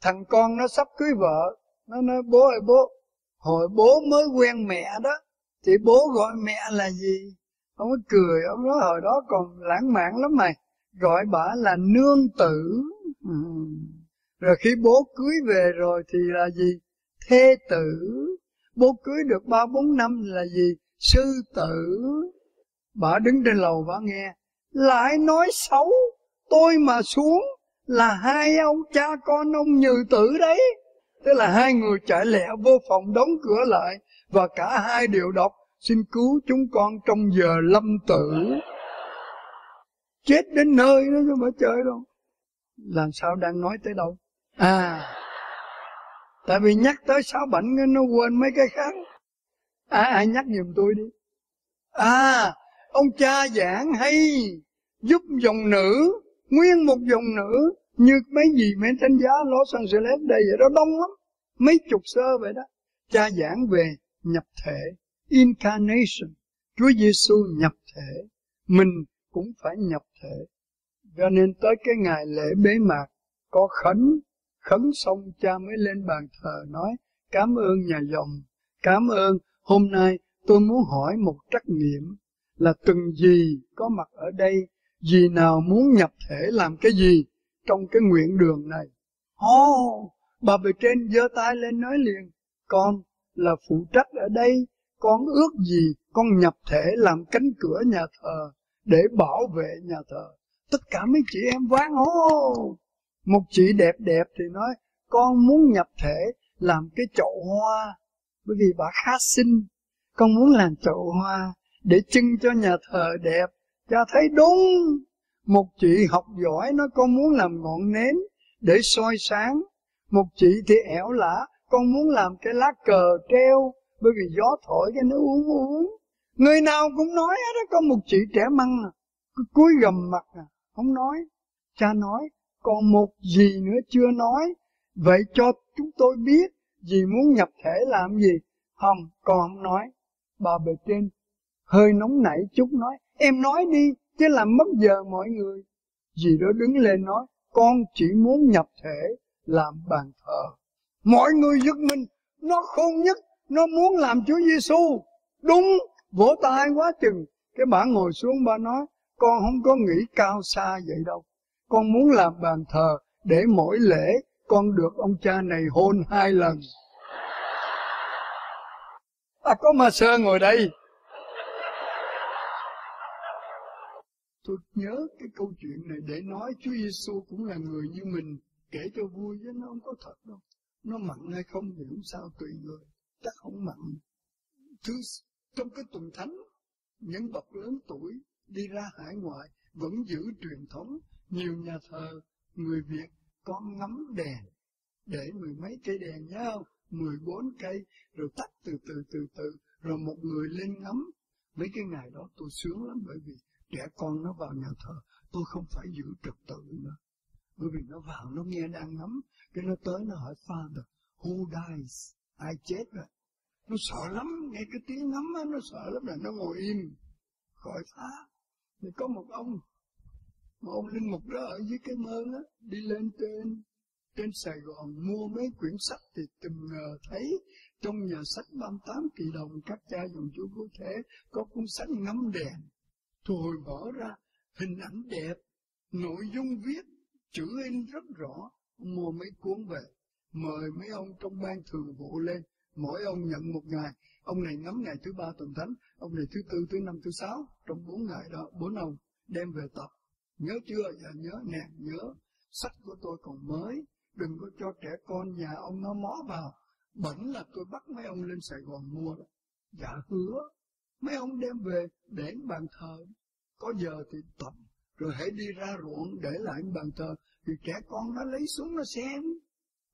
thằng con nó sắp cưới vợ. Nó nói, bố ơi, bố, hồi bố mới quen mẹ đó, thì bố gọi mẹ là gì? Ông ấy cười, ông nói, hồi đó còn lãng mạn lắm mày gọi bà là nương tử. Ừ. rồi khi bố cưới về rồi thì là gì? Thê tử. Bố cưới được ba bốn năm là gì? Sư tử. Bà đứng trên lầu bà nghe, lại nói xấu, tôi mà xuống là hai ông cha con ông nhừ tử đấy. Tức là hai người chạy lẹ vô phòng đóng cửa lại và cả hai đều đọc, xin cứu chúng con trong giờ lâm tử chết đến nơi đó chứ mà chơi đâu. Làm sao đang nói tới đâu? À tại vì nhắc tới sáu bệnh nó quên mấy cái khác. À, ai nhắc giùm tôi đi. À ông cha giảng hay giúp dòng nữ nguyên một dòng nữ như mấy gì mấy thánh giá Los Angeles đây vậy đó đông lắm. Mấy chục sơ vậy đó. Cha giảng về nhập thể incarnation. Chúa Giêsu nhập thể. Mình cũng phải nhập thể. Cho nên tới cái ngày lễ bế mạc có khấn khấn xong cha mới lên bàn thờ nói cảm ơn nhà dòng cảm ơn. Hôm nay tôi muốn hỏi một trách nhiệm là từng gì có mặt ở đây gì nào muốn nhập thể làm cái gì trong cái nguyện đường này? Ồ oh, bà bề trên giơ tay lên nói liền con là phụ trách ở đây con ước gì con nhập thể làm cánh cửa nhà thờ để bảo vệ nhà thờ. Tất cả mấy chị em vang hô. Một chị đẹp đẹp thì nói, con muốn nhập thể làm cái chậu hoa, bởi vì bà khá xinh. Con muốn làm chậu hoa để trưng cho nhà thờ đẹp. Cha thấy đúng. Một chị học giỏi nó con muốn làm ngọn nến để soi sáng. Một chị thì ẻo lả, con muốn làm cái lá cờ treo, bởi vì gió thổi cái nó uống uống người nào cũng nói đó có một chị trẻ măng à, cứ cúi gầm mặt à không nói. Cha nói còn một gì nữa chưa nói? Vậy cho chúng tôi biết gì muốn nhập thể làm gì? Không con không nói. Bà bề trên hơi nóng nảy chút nói em nói đi chứ làm mất giờ mọi người. Dì đó đứng lên nói con chỉ muốn nhập thể làm bàn thờ. Mọi người giật mình nó khôn nhất nó muốn làm Chúa Giêsu đúng vỗ tay quá chừng. Cái bà ngồi xuống bà nói, con không có nghĩ cao xa vậy đâu. Con muốn làm bàn thờ để mỗi lễ con được ông cha này hôn hai lần. À có ma sơ ngồi đây. Tôi nhớ cái câu chuyện này để nói Chúa Giêsu cũng là người như mình, kể cho vui chứ nó không có thật đâu. Nó mặn hay không thì không sao, tùy người. Chắc không mặn. Thứ trong cái tuần thánh, những bậc lớn tuổi đi ra hải ngoại vẫn giữ truyền thống. Nhiều nhà thờ, người Việt có ngắm đèn để mười mấy cây đèn nhau mười bốn cây, rồi tắt từ từ từ từ, rồi một người lên ngắm. Mấy cái ngày đó tôi sướng lắm, bởi vì trẻ con nó vào nhà thờ, tôi không phải giữ trật tự nữa. Bởi vì nó vào, nó nghe đang ngắm, cái nó tới nó hỏi, father, who dies? Ai chết rồi nó sợ lắm nghe cái tiếng ngắm á nó sợ lắm là nó ngồi im khỏi phá thì có một ông một ông linh mục đó ở dưới cái mơ á đi lên trên trên Sài Gòn mua mấy quyển sách thì tình ngờ thấy trong nhà sách 38 kỳ đồng các cha dùng chú có thể có cuốn sách ngắm đèn. Tôi bỏ ra hình ảnh đẹp, nội dung viết, chữ in rất rõ, mua mấy cuốn về, mời mấy ông trong ban thường vụ lên, mỗi ông nhận một ngày, ông này ngắm ngày thứ ba tuần thánh, ông này thứ tư, thứ năm, thứ sáu, trong bốn ngày đó, bốn ông đem về tập. Nhớ chưa? Dạ nhớ nè, nhớ. Sách của tôi còn mới, đừng có cho trẻ con nhà ông nó mó vào. Bẩn là tôi bắt mấy ông lên Sài Gòn mua đó. Dạ hứa, mấy ông đem về để bàn thờ. Có giờ thì tập, rồi hãy đi ra ruộng để lại bàn thờ, thì trẻ con nó lấy xuống nó xem.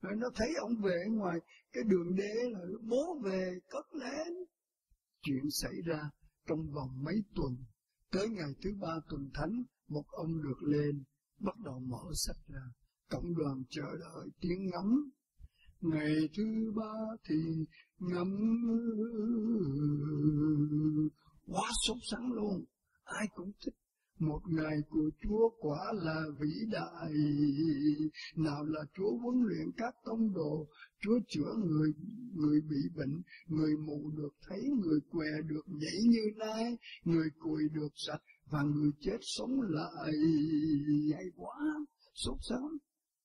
Rồi nó thấy ông về ngoài cái đường đê là bố về cất lên. Chuyện xảy ra trong vòng mấy tuần, tới ngày thứ ba tuần thánh, một ông được lên, bắt đầu mở sách ra, cộng đoàn chờ đợi tiếng ngắm. Ngày thứ ba thì ngắm quá sốt sắng luôn, ai cũng thích một ngày của Chúa quả là vĩ đại. Nào là Chúa huấn luyện các tông đồ, Chúa chữa người người bị bệnh, người mù được thấy, người què được nhảy như nai, người cùi được sạch, và người chết sống lại. Hay quá, sốt sắng.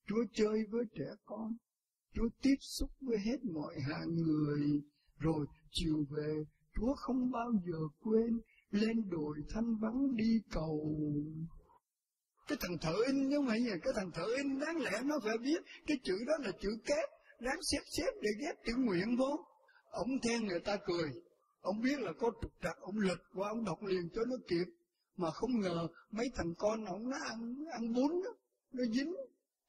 Chúa chơi với trẻ con, Chúa tiếp xúc với hết mọi hạng người, rồi chiều về, Chúa không bao giờ quên lên đồi thanh vắng đi cầu. Cái thằng thợ in giống vậy nhỉ cái thằng thợ in đáng lẽ nó phải biết cái chữ đó là chữ kép, đáng xếp xếp để ghép chữ nguyện vô. Ông theo người ta cười. Ông biết là có trục trặc, ông lật qua, ông đọc liền cho nó kịp. Mà không ngờ mấy thằng con ông nó ăn ăn bún đó, nó dính.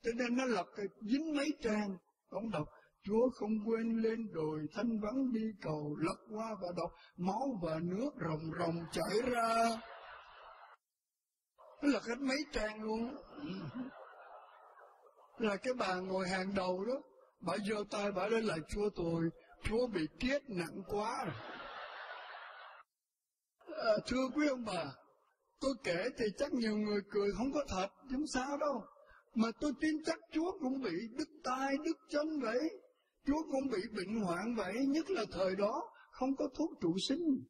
Cho nên nó lật, dính mấy trang. Ông đọc Chúa không quên lên đồi thanh vắng đi cầu lật qua và đọc máu và nước rồng rồng chảy ra. Nó là hết mấy trang luôn. Là cái bà ngồi hàng đầu đó, bà giơ tay bà lên là Chúa tôi, Chúa bị kiết nặng quá À, thưa quý ông bà, tôi kể thì chắc nhiều người cười không có thật, không sao đâu. mà tôi tin chắc Chúa cũng bị đứt tai, đứt chân vậy. Chúa cũng bị bệnh hoạn vậy, nhất là thời đó không có thuốc trụ sinh.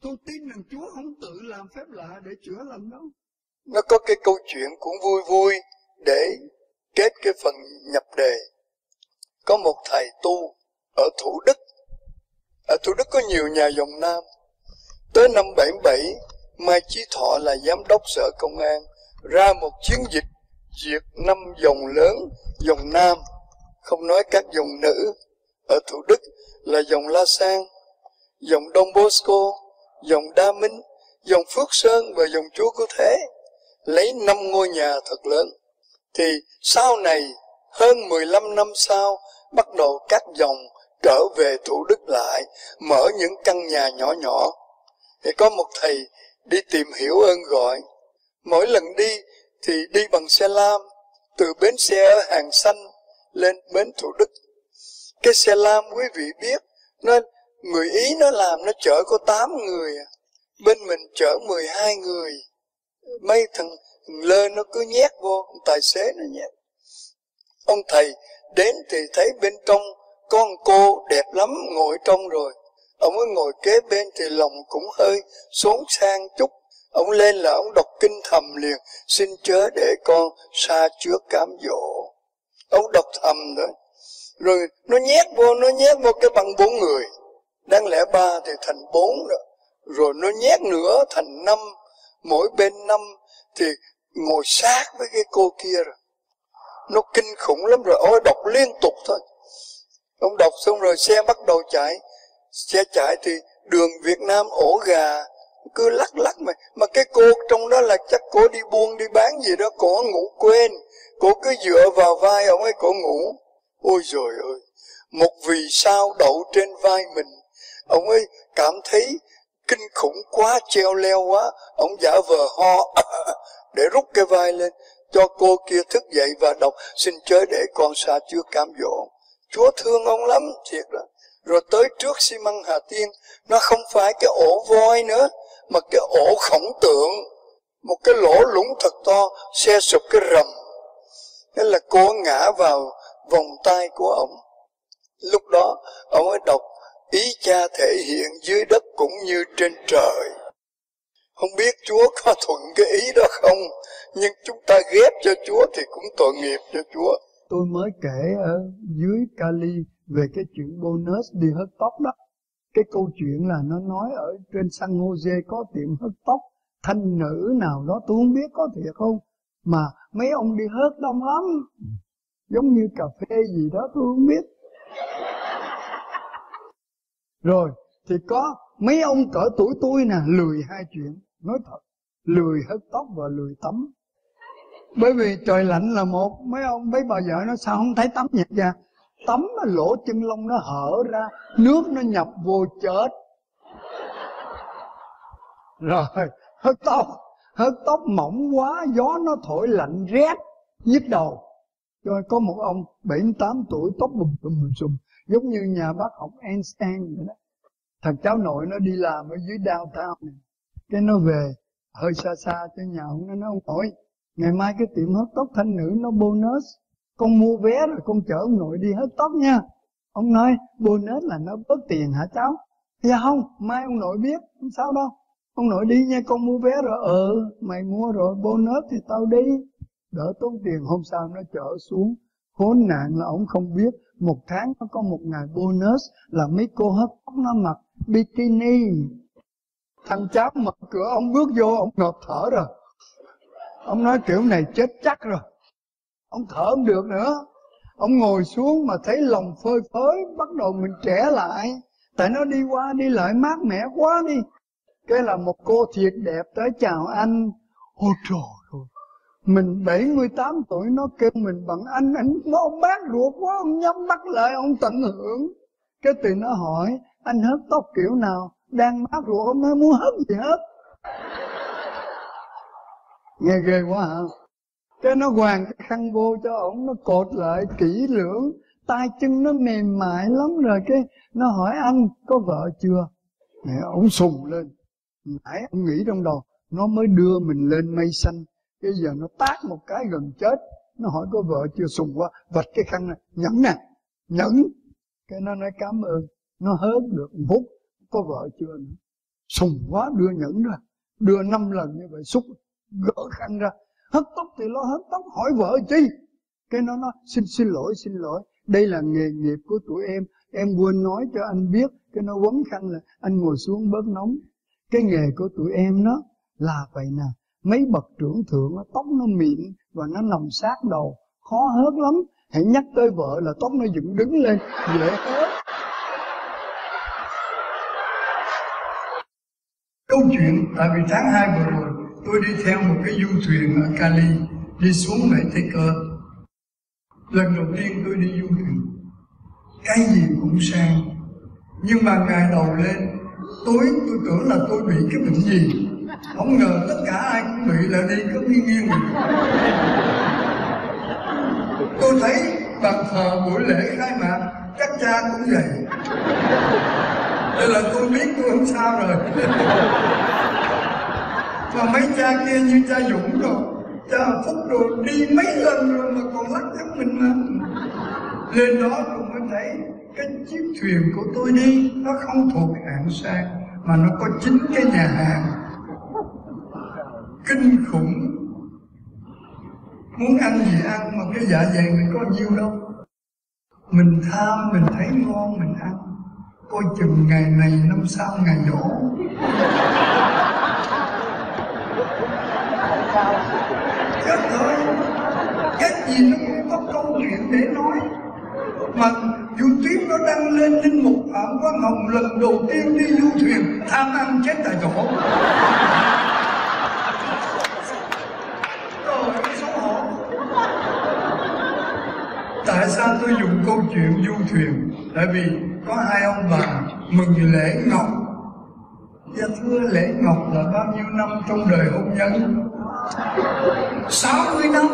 Tôi tin rằng Chúa không tự làm phép lạ để chữa lành đâu. Nó có cái câu chuyện cũng vui vui để kết cái phần nhập đề. Có một thầy tu ở Thủ Đức. Ở Thủ Đức có nhiều nhà dòng Nam. Tới năm 77, Mai Chí Thọ là giám đốc sở công an ra một chiến dịch diệt năm dòng lớn, dòng Nam, không nói các dòng nữ. Ở Thủ Đức là dòng La Sang, dòng Đông Bosco, dòng Đa Minh, dòng Phước Sơn và dòng Chúa Cứu Thế. Lấy năm ngôi nhà thật lớn. Thì sau này, hơn 15 năm sau, bắt đầu các dòng trở về Thủ Đức lại, mở những căn nhà nhỏ nhỏ. Thì có một thầy đi tìm hiểu ơn gọi. Mỗi lần đi thì đi bằng xe lam, từ bến xe ở Hàng Xanh lên bến Thủ Đức. Cái xe lam quý vị biết, nên người Ý nó làm nó chở có 8 người, à. bên mình chở 12 người. Mấy thằng lơ nó cứ nhét vô, tài xế nó nhét. Ông thầy đến thì thấy bên trong con cô đẹp lắm ngồi trong rồi. Ông ấy ngồi kế bên thì lòng cũng hơi xuống sang chút. Ông lên là ông đọc kinh thầm liền, xin chớ để con xa trước cám dỗ. Ông âm đó. Rồi nó nhét vô, nó nhét vô cái bằng bốn người. Đáng lẽ ba thì thành bốn rồi Rồi nó nhét nữa thành năm, mỗi bên năm thì ngồi sát với cái cô kia rồi. Nó kinh khủng lắm rồi, ôi đọc liên tục thôi. Ông đọc xong rồi xe bắt đầu chạy. Xe chạy thì đường Việt Nam ổ gà cứ lắc lắc mà. Mà cái cô trong đó là chắc cô đi buôn, đi bán gì đó cổ ngủ quên. Cô cứ dựa vào vai ông ấy cổ ngủ. Ôi rồi ơi. Một vì sao đậu trên vai mình. Ông ấy cảm thấy kinh khủng quá, treo leo quá. Ông giả vờ ho để rút cái vai lên. Cho cô kia thức dậy và đọc, xin chớ để con xa chưa cám dỗ. Chúa thương ông lắm, thiệt đó rồi tới trước xi măng hà tiên, nó không phải cái ổ voi nữa mà cái ổ khổng tượng, một cái lỗ lũng thật to, xe sụp cái rầm. Thế là cô ngã vào vòng tay của ông. Lúc đó, ông ấy đọc ý cha thể hiện dưới đất cũng như trên trời. Không biết Chúa có thuận cái ý đó không, nhưng chúng ta ghép cho Chúa thì cũng tội nghiệp cho Chúa. Tôi mới kể ở dưới Cali về cái chuyện bonus đi hớt tóc đó cái câu chuyện là nó nói ở trên San Jose có tiệm hớt tóc, thanh nữ nào đó tôi không biết có thiệt không, mà mấy ông đi hớt đông lắm. Giống như cà phê gì đó tôi không biết. Rồi, thì có mấy ông cỡ tuổi tôi nè, lười hai chuyện. Nói thật, lười hớt tóc và lười tắm. Bởi vì trời lạnh là một, mấy ông, mấy bà vợ nó sao không thấy tắm nhạt dạ? ra tắm lỗ chân lông nó hở ra, nước nó nhập vô chết. Rồi, hớt tóc hớt tóc mỏng quá, gió nó thổi lạnh rét, nhức đầu. Rồi có một ông 78 tuổi, tóc bùm bùm bùm sùm, giống như nhà bác học Einstein vậy đó. Thằng cháu nội nó đi làm ở dưới downtown này, cái nó về, hơi xa xa, cho nhà ông nó nói ông nội ngày mai cái tiệm hớt tóc thanh nữ nó bonus con mua vé rồi con chở ông nội đi hết tóc nha. Ông nói, bonus là nó bớt tiền hả cháu? Dạ không, mai ông nội biết, không sao đâu. Ông nội đi nha, con mua vé rồi. Ừ mày mua rồi, bonus thì tao đi. Đỡ tốn tiền, hôm sau nó chở xuống. Khốn nạn là ông không biết, một tháng nó có một ngày bonus là mấy cô hết tóc nó mặc bikini. Thằng cháu mở cửa, ông bước vô, ông ngợp thở rồi. Ông nói, kiểu này chết chắc rồi ông thở không được nữa. Ông ngồi xuống mà thấy lòng phơi phới, bắt đầu mình trẻ lại. Tại nó đi qua đi lại mát mẻ quá đi. Cái là một cô thiệt đẹp tới chào anh. Ôi trời ơi. Mình 78 tuổi, nó kêu mình bằng anh. Anh nó ông bác ruột quá, ông nhắm mắt lại, ông tận hưởng. Cái từ nó hỏi, anh hớt tóc kiểu nào? Đang mát ruột, ông nói muốn hớt gì hết nghe ghê quá hả? Cái nó hoàn cái khăn vô cho ổng, nó cột lại, kỹ lưỡng, tay chân nó mềm mại lắm rồi cái nó hỏi anh, có vợ chưa? Mẹ ổng sùng lên. Nãy ông nghĩ trong đầu, nó mới đưa mình lên mây xanh. Bây giờ nó tát một cái gần chết. Nó hỏi, có vợ chưa? Sùng quá, vạch cái khăn này nhẫn nè, nhẫn. Cái nó nói cảm ơn. Nó hớt được một phút có vợ chưa nữa? Sùng quá, đưa nhẫn ra. Đưa năm lần như vậy, xúc gỡ khăn ra hất tóc thì lo hất tóc, hỏi vợ chi? Cái nó nói, xin xin lỗi xin lỗi, đây là nghề nghiệp của tụi em em quên nói cho anh biết. Cái nó quấn khăn là, anh ngồi xuống bớt nóng. Cái nghề của tụi em nó là vậy nè, mấy bậc trưởng thượng tóc nó mịn và nó nằm sát đầu, khó hớt lắm. Hãy nhắc tới vợ là tóc nó dựng đứng lên, dễ hớt. Câu chuyện tại vì tháng 2 vừa rồi tôi đi theo một cái du thuyền ở Cali, đi xuống Mệ Thế Cơ lần đầu tiên tôi đi du thuyền, cái gì cũng sang. Nhưng mà ngày đầu lên, tối tôi tưởng là tôi bị cái bệnh gì. Không ngờ tất cả ai cũng bị là đi có nghiêng nghiêng tôi thấy bàn thờ buổi lễ khai mạc, các cha cũng vậy. Nên là tôi biết tôi không sao rồi mà mấy cha kia như cha Dũng rồi. Cha Phúc rồi, đi mấy lần rồi mà còn lắc giống mình mà. Lên đó tôi mới thấy cái chiếc thuyền của tôi đi, nó không thuộc hạng sang, mà nó có chính cái nhà hàng. Kinh khủng. Muốn ăn gì ăn, mà cái dạ dày mình có nhiêu đâu. Mình tham, mình thấy ngon, mình ăn. Coi chừng ngày này, năm sau ngày đổ chết rồi cái gì nó cũng có câu chuyện để nói. Mà YouTube nó đăng lên linh mục Phạm Quang Hồng, lần đầu tiên đi du thuyền, tham ăn chết tại chỗ. Hổ. Tại sao tôi dùng câu chuyện du thuyền? Tại vì có hai ông bà mừng lễ ngọc Dạ thưa lễ ngọc là bao nhiêu năm trong đời hôn nhân? 60 năm.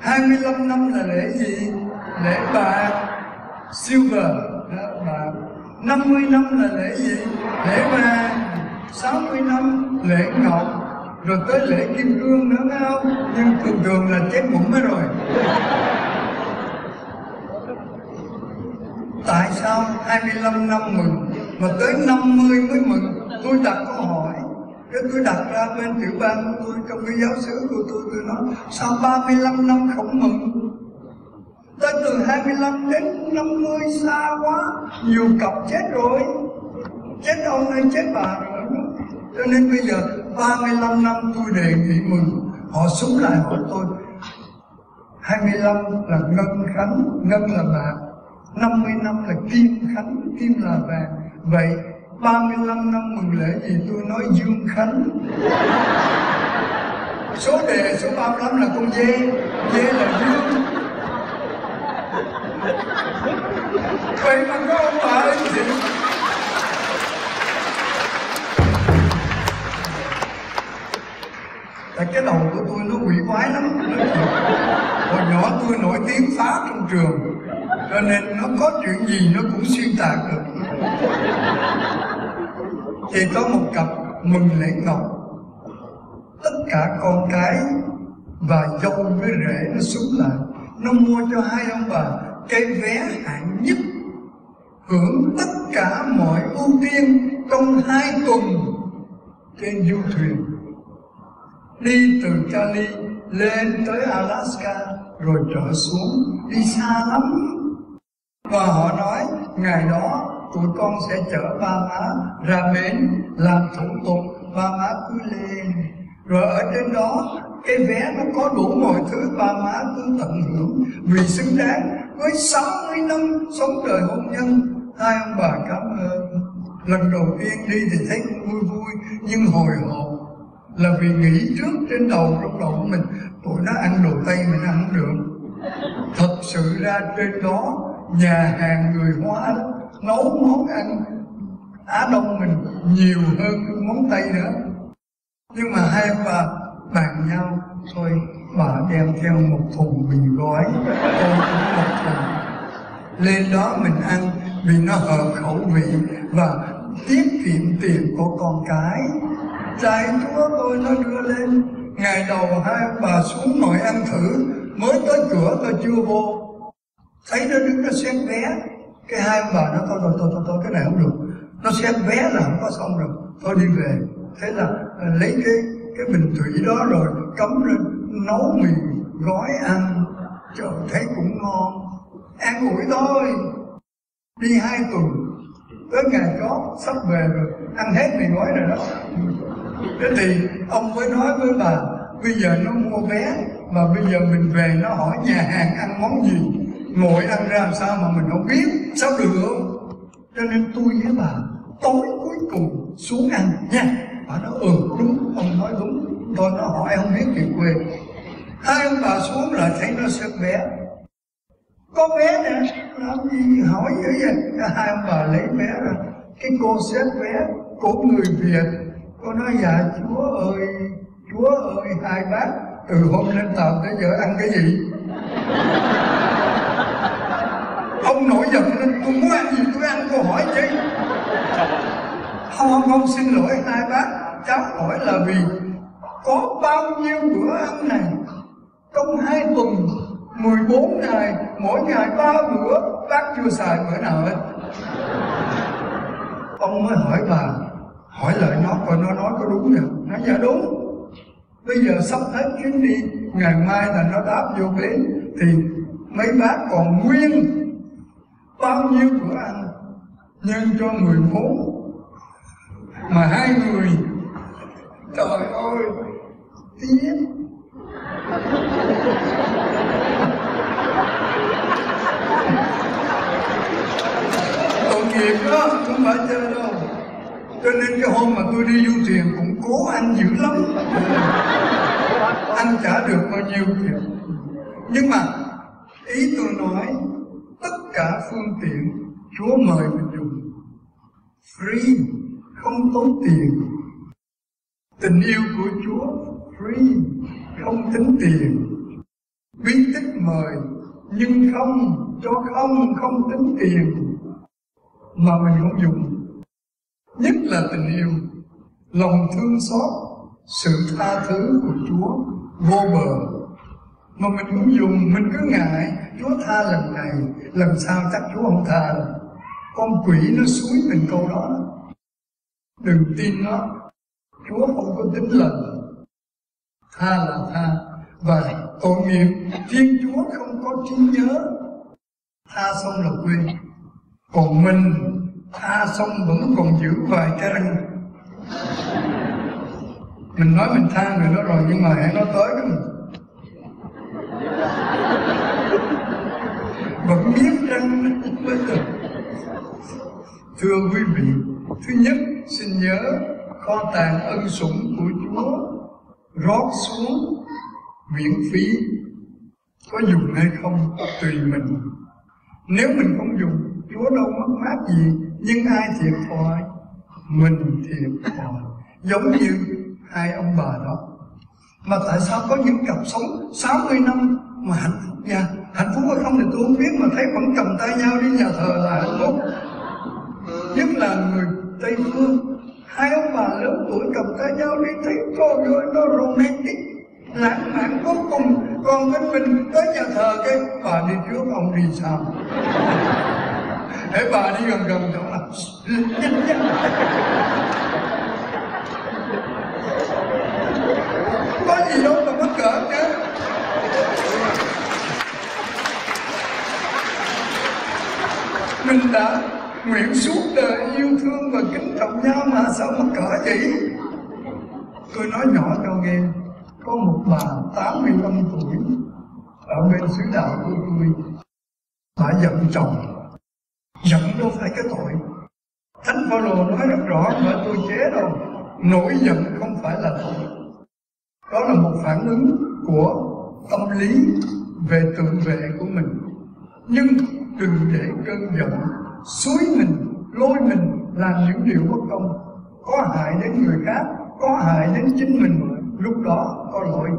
25 năm là lễ gì? Lễ bạc Silver. Đó, bạc 50 năm là lễ gì? Lễ vàng 60 năm lễ ngọc. Rồi tới lễ kim cương nữa phải không? Nhưng thường thường là chết bụng mới rồi. Tại sao 25 năm mừng? Mà tới 50 mới mừng. Tôi đặt câu hỏi. Cái tôi đặt ra bên tiểu bang của tôi, trong cái giáo xứ của tôi tôi nói sao 35 năm không mừng, tới từ 25 đến 50 xa quá, nhiều cặp chết rồi. Chết ông hay chết bà rồi. Cho nên bây giờ 35 năm tôi đề nghị mừng. Họ xuống lại hỏi tôi 25 là ngân khánh, ngân là bạc 50 năm là kim khánh, kim là vàng vậy 35 năm mừng lễ gì tôi nói Dương Khánh. Số đề, số 35 là con dê. Dê là Dương. Vậy mà có ông bà ấy gì Tại cái đầu của tôi nó quỷ quái lắm. Hồi nhỏ tôi nổi tiếng phá trong trường. Cho nên nó có chuyện gì nó cũng xuyên tạc được thì có một cặp mừng lễ ngọc tất cả con cái và dâu với rể nó xuống lại nó mua cho hai ông bà cái vé hạng nhất, hưởng tất cả mọi ưu tiên trong hai tuần trên du thuyền. Đi từ Cali lên tới Alaska, rồi trở xuống. Đi xa lắm. Và họ nói, ngày đó tụi con sẽ chở ba má ra bến làm thủ tục. Ba má cứ lên rồi ở trên đó, cái vé nó có đủ mọi thứ. Ba má cứ tận hưởng. Vì xứng đáng với 60 năm sống đời hôn nhân. Hai ông bà cảm ơn. Lần đầu tiên đi thì thấy cũng vui vui, nhưng hồi hộp là vì nghĩ trước trên đầu trong đầu của mình, tụi nó ăn đồ tây mình ăn không được. Thật sự ra trên đó, nhà hàng người hoa đó nấu món ăn Á Đông mình nhiều hơn món Tây nữa. Nhưng mà hai bà bàn nhau, thôi, bà đem theo một thùng mì gói. Tôi cũng một thùng. Lên đó mình ăn vì nó hợp khẩu vị và tiết kiệm tiền của con cái. Trai chúa tôi nó đưa lên. Ngày đầu hai bà xuống ngồi ăn thử. Mới tới cửa tôi chưa vô. Thấy nó đứng nó xét vé cái hai ông bà nó thôi thôi thôi thôi, cái này không được. Nó xem vé là không có xong rồi. Thôi đi về. Thế là à, lấy cái cái bình thủy đó rồi cấm lên nấu mì gói ăn trời thấy cũng ngon. Ăn ủi thôi. Đi hai tuần. Tới ngày có sắp về rồi ăn hết mì gói rồi đó. Thế thì ông mới nói với bà bây giờ nó mua vé mà bây giờ mình về nó hỏi nhà hàng ăn món gì? Ngồi ăn ra làm sao mà mình không biết sao được. Cho nên tôi với bà, tối cuối cùng xuống ăn nha. Bà nói ừ đúng, ông nói đúng. Tôi nó hỏi không biết chuyện quê hai ông bà xuống là thấy nó xếp vé có vé nè, làm gì hỏi dữ vậy? Hai ông bà lấy vé ra. Cái cô xếp vé của người việt. Cô nói dạ chúa ơi chúa ơi, hai bác, từ hôm lên tàu tới giờ ăn cái gì? Ông nổi giận lên tôi muốn ăn gì tôi ăn cô hỏi chi? Không không không xin lỗi hai bác. Cháu hỏi là vì có bao nhiêu bữa ăn này? Trong hai tuần 14 ngày mỗi ngày ba bữa bác chưa xài bữa nào hết. Ông mới hỏi bà hỏi lại nó coi nó nói có đúng không nó dạ đúng. Bây giờ sắp hết chuyến đi ngày mai là nó đáp vô bến thì mấy bác còn nguyên bao nhiêu bữa ăn nhân cho 14 mà hai người? Trời ơi tiếc tội nghiệp đó, không phải chơi đâu. Cho nên cái hôm mà tôi đi du thuyền cũng cố ăn dữ lắm. Ăn trả được bao nhiêu tiền. Nhưng mà ý tôi nói cả phương tiện Chúa mời mình dùng. Free, không tốn tiền. Tình yêu của Chúa, free, không tính tiền. Bí tích mời, nhưng không, cho không không tính tiền. Mà mình không dùng. Nhất là tình yêu, lòng thương xót, sự tha thứ của Chúa vô bờ mà mình không dùng, mình cứ ngại, Chúa tha lần này, lần sau chắc Chúa không tha rồi con quỷ nó suối mình câu đó đừng tin nó. Chúa không có tính lần. Tha là tha. Và tội nghiệp, Thiên Chúa không có trí nhớ. Tha xong là quên. Còn mình, tha xong vẫn còn giữ vài cái răng. Mình nói mình tha người đó rồi, nhưng mà hãy nói tới cái mình vẫn biết răng bây giờ, thưa quý vị, thứ nhất, xin nhớ kho tàng ân sủng của chúa rót xuống miễn phí. Có dùng hay không, tùy mình. Nếu mình không dùng, chúa đâu mất mát gì, nhưng ai thiệt thòi? Mình thiệt thòi. Giống như hai ông bà đó. Mà tại sao có những cặp sống 60 năm mà hạnh phúc nha, hạnh phúc hay không thì tôi không biết, mà thấy vẫn cầm tay nhau đi nhà thờ là hạnh phúc. Nhất là người tây phương, hai ông bà lớn tuổi cầm tay nhau đi, thấy cô ơi nó romantic, lãng mạn vô cùng. Còn bên mình tới nhà thờ cái bà đi trước, ông đi sau. Để bà đi gần gần chỗ là nhanh nhanh có gì đâu mà mắc cỡ chứ mình đã nguyện suốt đời yêu thương và kính trọng nhau mà sao mà cỡ vậy? Tôi nói nhỏ cho nghe, có một bà 85 tuổi ở bên xứ đạo của tôi bà giận chồng. Giận đâu phải cái tội. Thánh phaolô nói rất rõ, mà tôi chế đâu, nổi giận không phải là tội. Đó là một phản ứng của tâm lý về tự vệ của mình. Nhưng đừng để cơn giận suối mình, lôi mình làm những điều bất công. Có hại đến người khác, có hại đến chính mình, lúc đó có lỗi.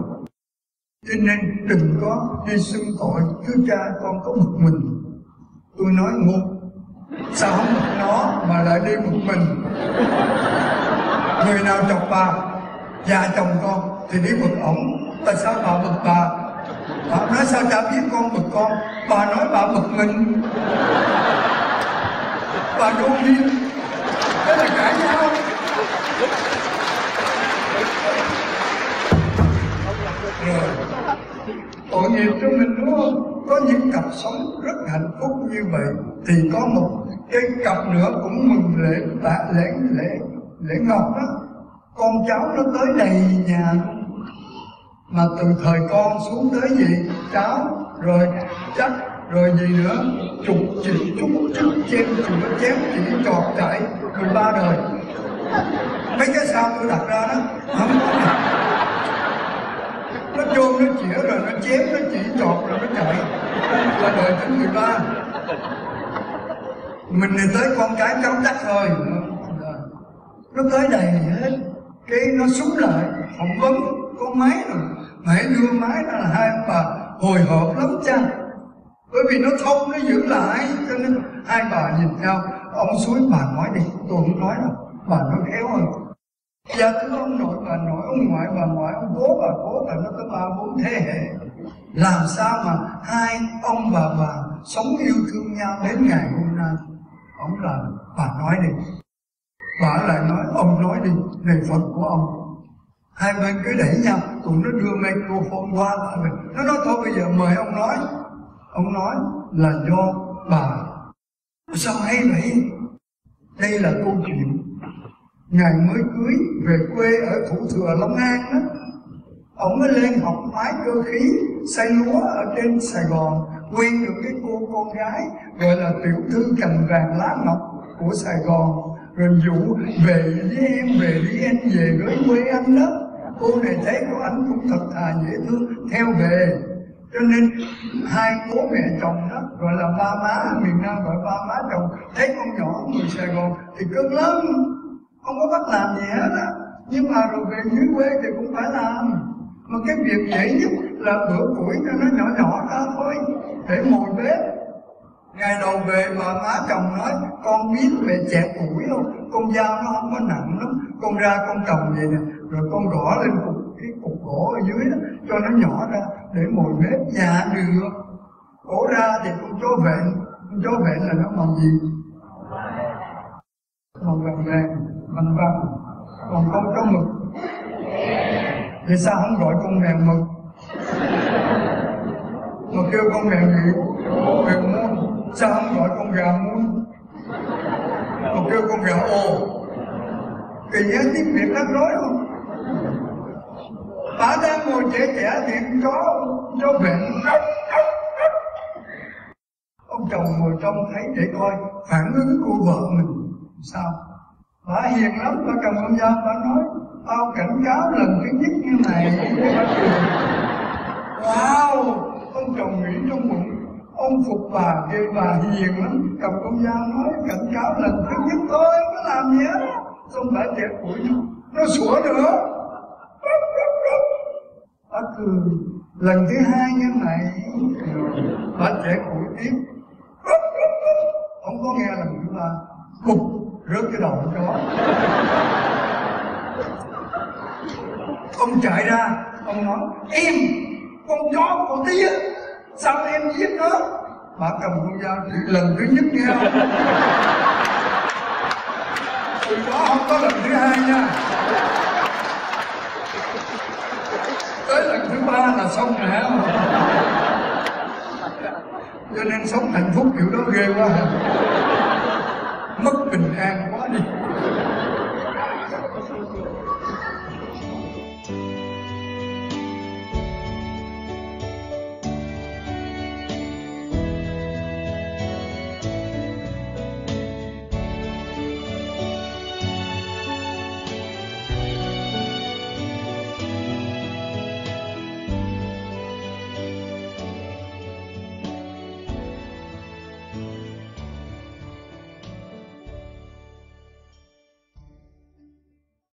Cho nên đừng có đi xưng tội thưa cha, con có một mình. Tôi nói ngu. Sao không một nó mà lại đi một mình? Người nào chọc bà, già chồng con thì đi bực ổng. Tại sao bà bực bà? Bà nói sao cha biết con bực con? Bà nói bà bực mình. Bà vô duyên thế là cãi nhau. Rồi. Tội nghiệp cho mình, đúng không? Có những cặp sống rất hạnh phúc như vậy thì có một cái cặp nữa cũng mừng lễ, tạ lễ lễ lễ ngọc đó. Con cháu nó tới đầy nhà mà từ thời con xuống tới gì? Cháu, rồi chắc, rồi gì nữa? Chục chỉ trúc chức chém chữa chém chỉ trọt chạy 13 đời. Mấy cái sao tôi đặt ra đó, không có nó chôn, nó chĩa rồi nó chém, nó chỉ trọt rồi nó chạy là đời thứ 13 mình thì tới con cái cháu chắc thôi. Nó tới đầy hết. Cái nó súng lại, phỏng vấn có máy rồi hãy đưa máy ra là hai bà hồi hộp lắm cha bởi vì nó thông, nó giữ lại, cho nên hai bà nhìn nhau ông suối bà nói đi, tôi không nói đâu, bà nói khéo hơn. Dạ thưa ông, nội bà nội, ông ngoại bà ngoại, ông bố bà cố bà nó có ba bốn thế hệ. Làm sao mà hai ông bà bà sống yêu thương nhau đến ngày hôm nay? Ông là bà nói đi. Bà lại nói, ông nói đi lời phật của ông hai bên cứ đẩy nhau tụi nó đưa microphone qua lại mình. Nó nói, thôi bây giờ mời ông nói. Ông nói là do bà. Sao hay vậy? Đây là câu chuyện ngày mới cưới về quê ở thủ thừa long an đó. Ông mới lên học máy cơ khí xây lúa ở trên sài gòn, quen được cái cô con gái gọi là tiểu thư cành vàng lá ngọc của sài gòn. Rồi dụ về với em, về đi em về với quê anh đó cô này thấy của ảnh cũng thật thà dễ thương, theo về cho nên hai bố mẹ chồng đó, gọi là ba má, miền nam gọi ba má chồng, thấy con nhỏ người sài gòn thì cưng lắm. Không có bắt làm gì hết á. Nhưng mà rồi về dưới quê thì cũng phải làm. Mà cái việc dễ nhất là bữa củi cho nó nhỏ nhỏ ra thôi, để mồi bếp. Ngày đầu về bà má chồng nói, con biết về chẹt củi không? Con dao nó không có nặng lắm, con ra con trồng vậy nè rồi con gõ lên cục, cái cục gỗ ở dưới đó, cho nó nhỏ ra để mồi bếp nhà được. Gỗ ra thì con chó vẹn, con chó vẹn là nó màu gì? Màu vàng vàng vàng vàng. Còn con chó mực. Vì sao không gọi con mèo mực? Mà kêu con mèo gì? Mèo muôn. Sao không gọi con gà muôn? Mà kêu con gà ô kỳ á tiếng việt nó nói không bà đang ngồi trẻ trẻ thì có chó bệnh ông chồng ngồi trong thấy để coi phản ứng của vợ mình sao? Bà hiền lắm, bà cầm con dao, bà nói, tao cảnh cáo lần thứ nhất như này. Wow, ông chồng nghĩ trong bụng, ông phục bà ghê bà hiền lắm, cầm con dao nói, cảnh cáo lần thứ nhất, thôi có làm gì hết xong bà trẻ củi nó sủa nữa bà lần thứ hai như này bà trẻ củi tiếp. Không có nghe lần thứ ba. Cục, rớt cái đầu chó ông chạy ra, ông nói, em, con chó của tía sao em giết nó? Bà cầm con dao chỉ lần thứ nhất nghe không? Từ đó không có lần thứ hai nha. ba là xong rồi hả? Cho nên sống hạnh phúc kiểu đó ghê quá mất bình an quá đi.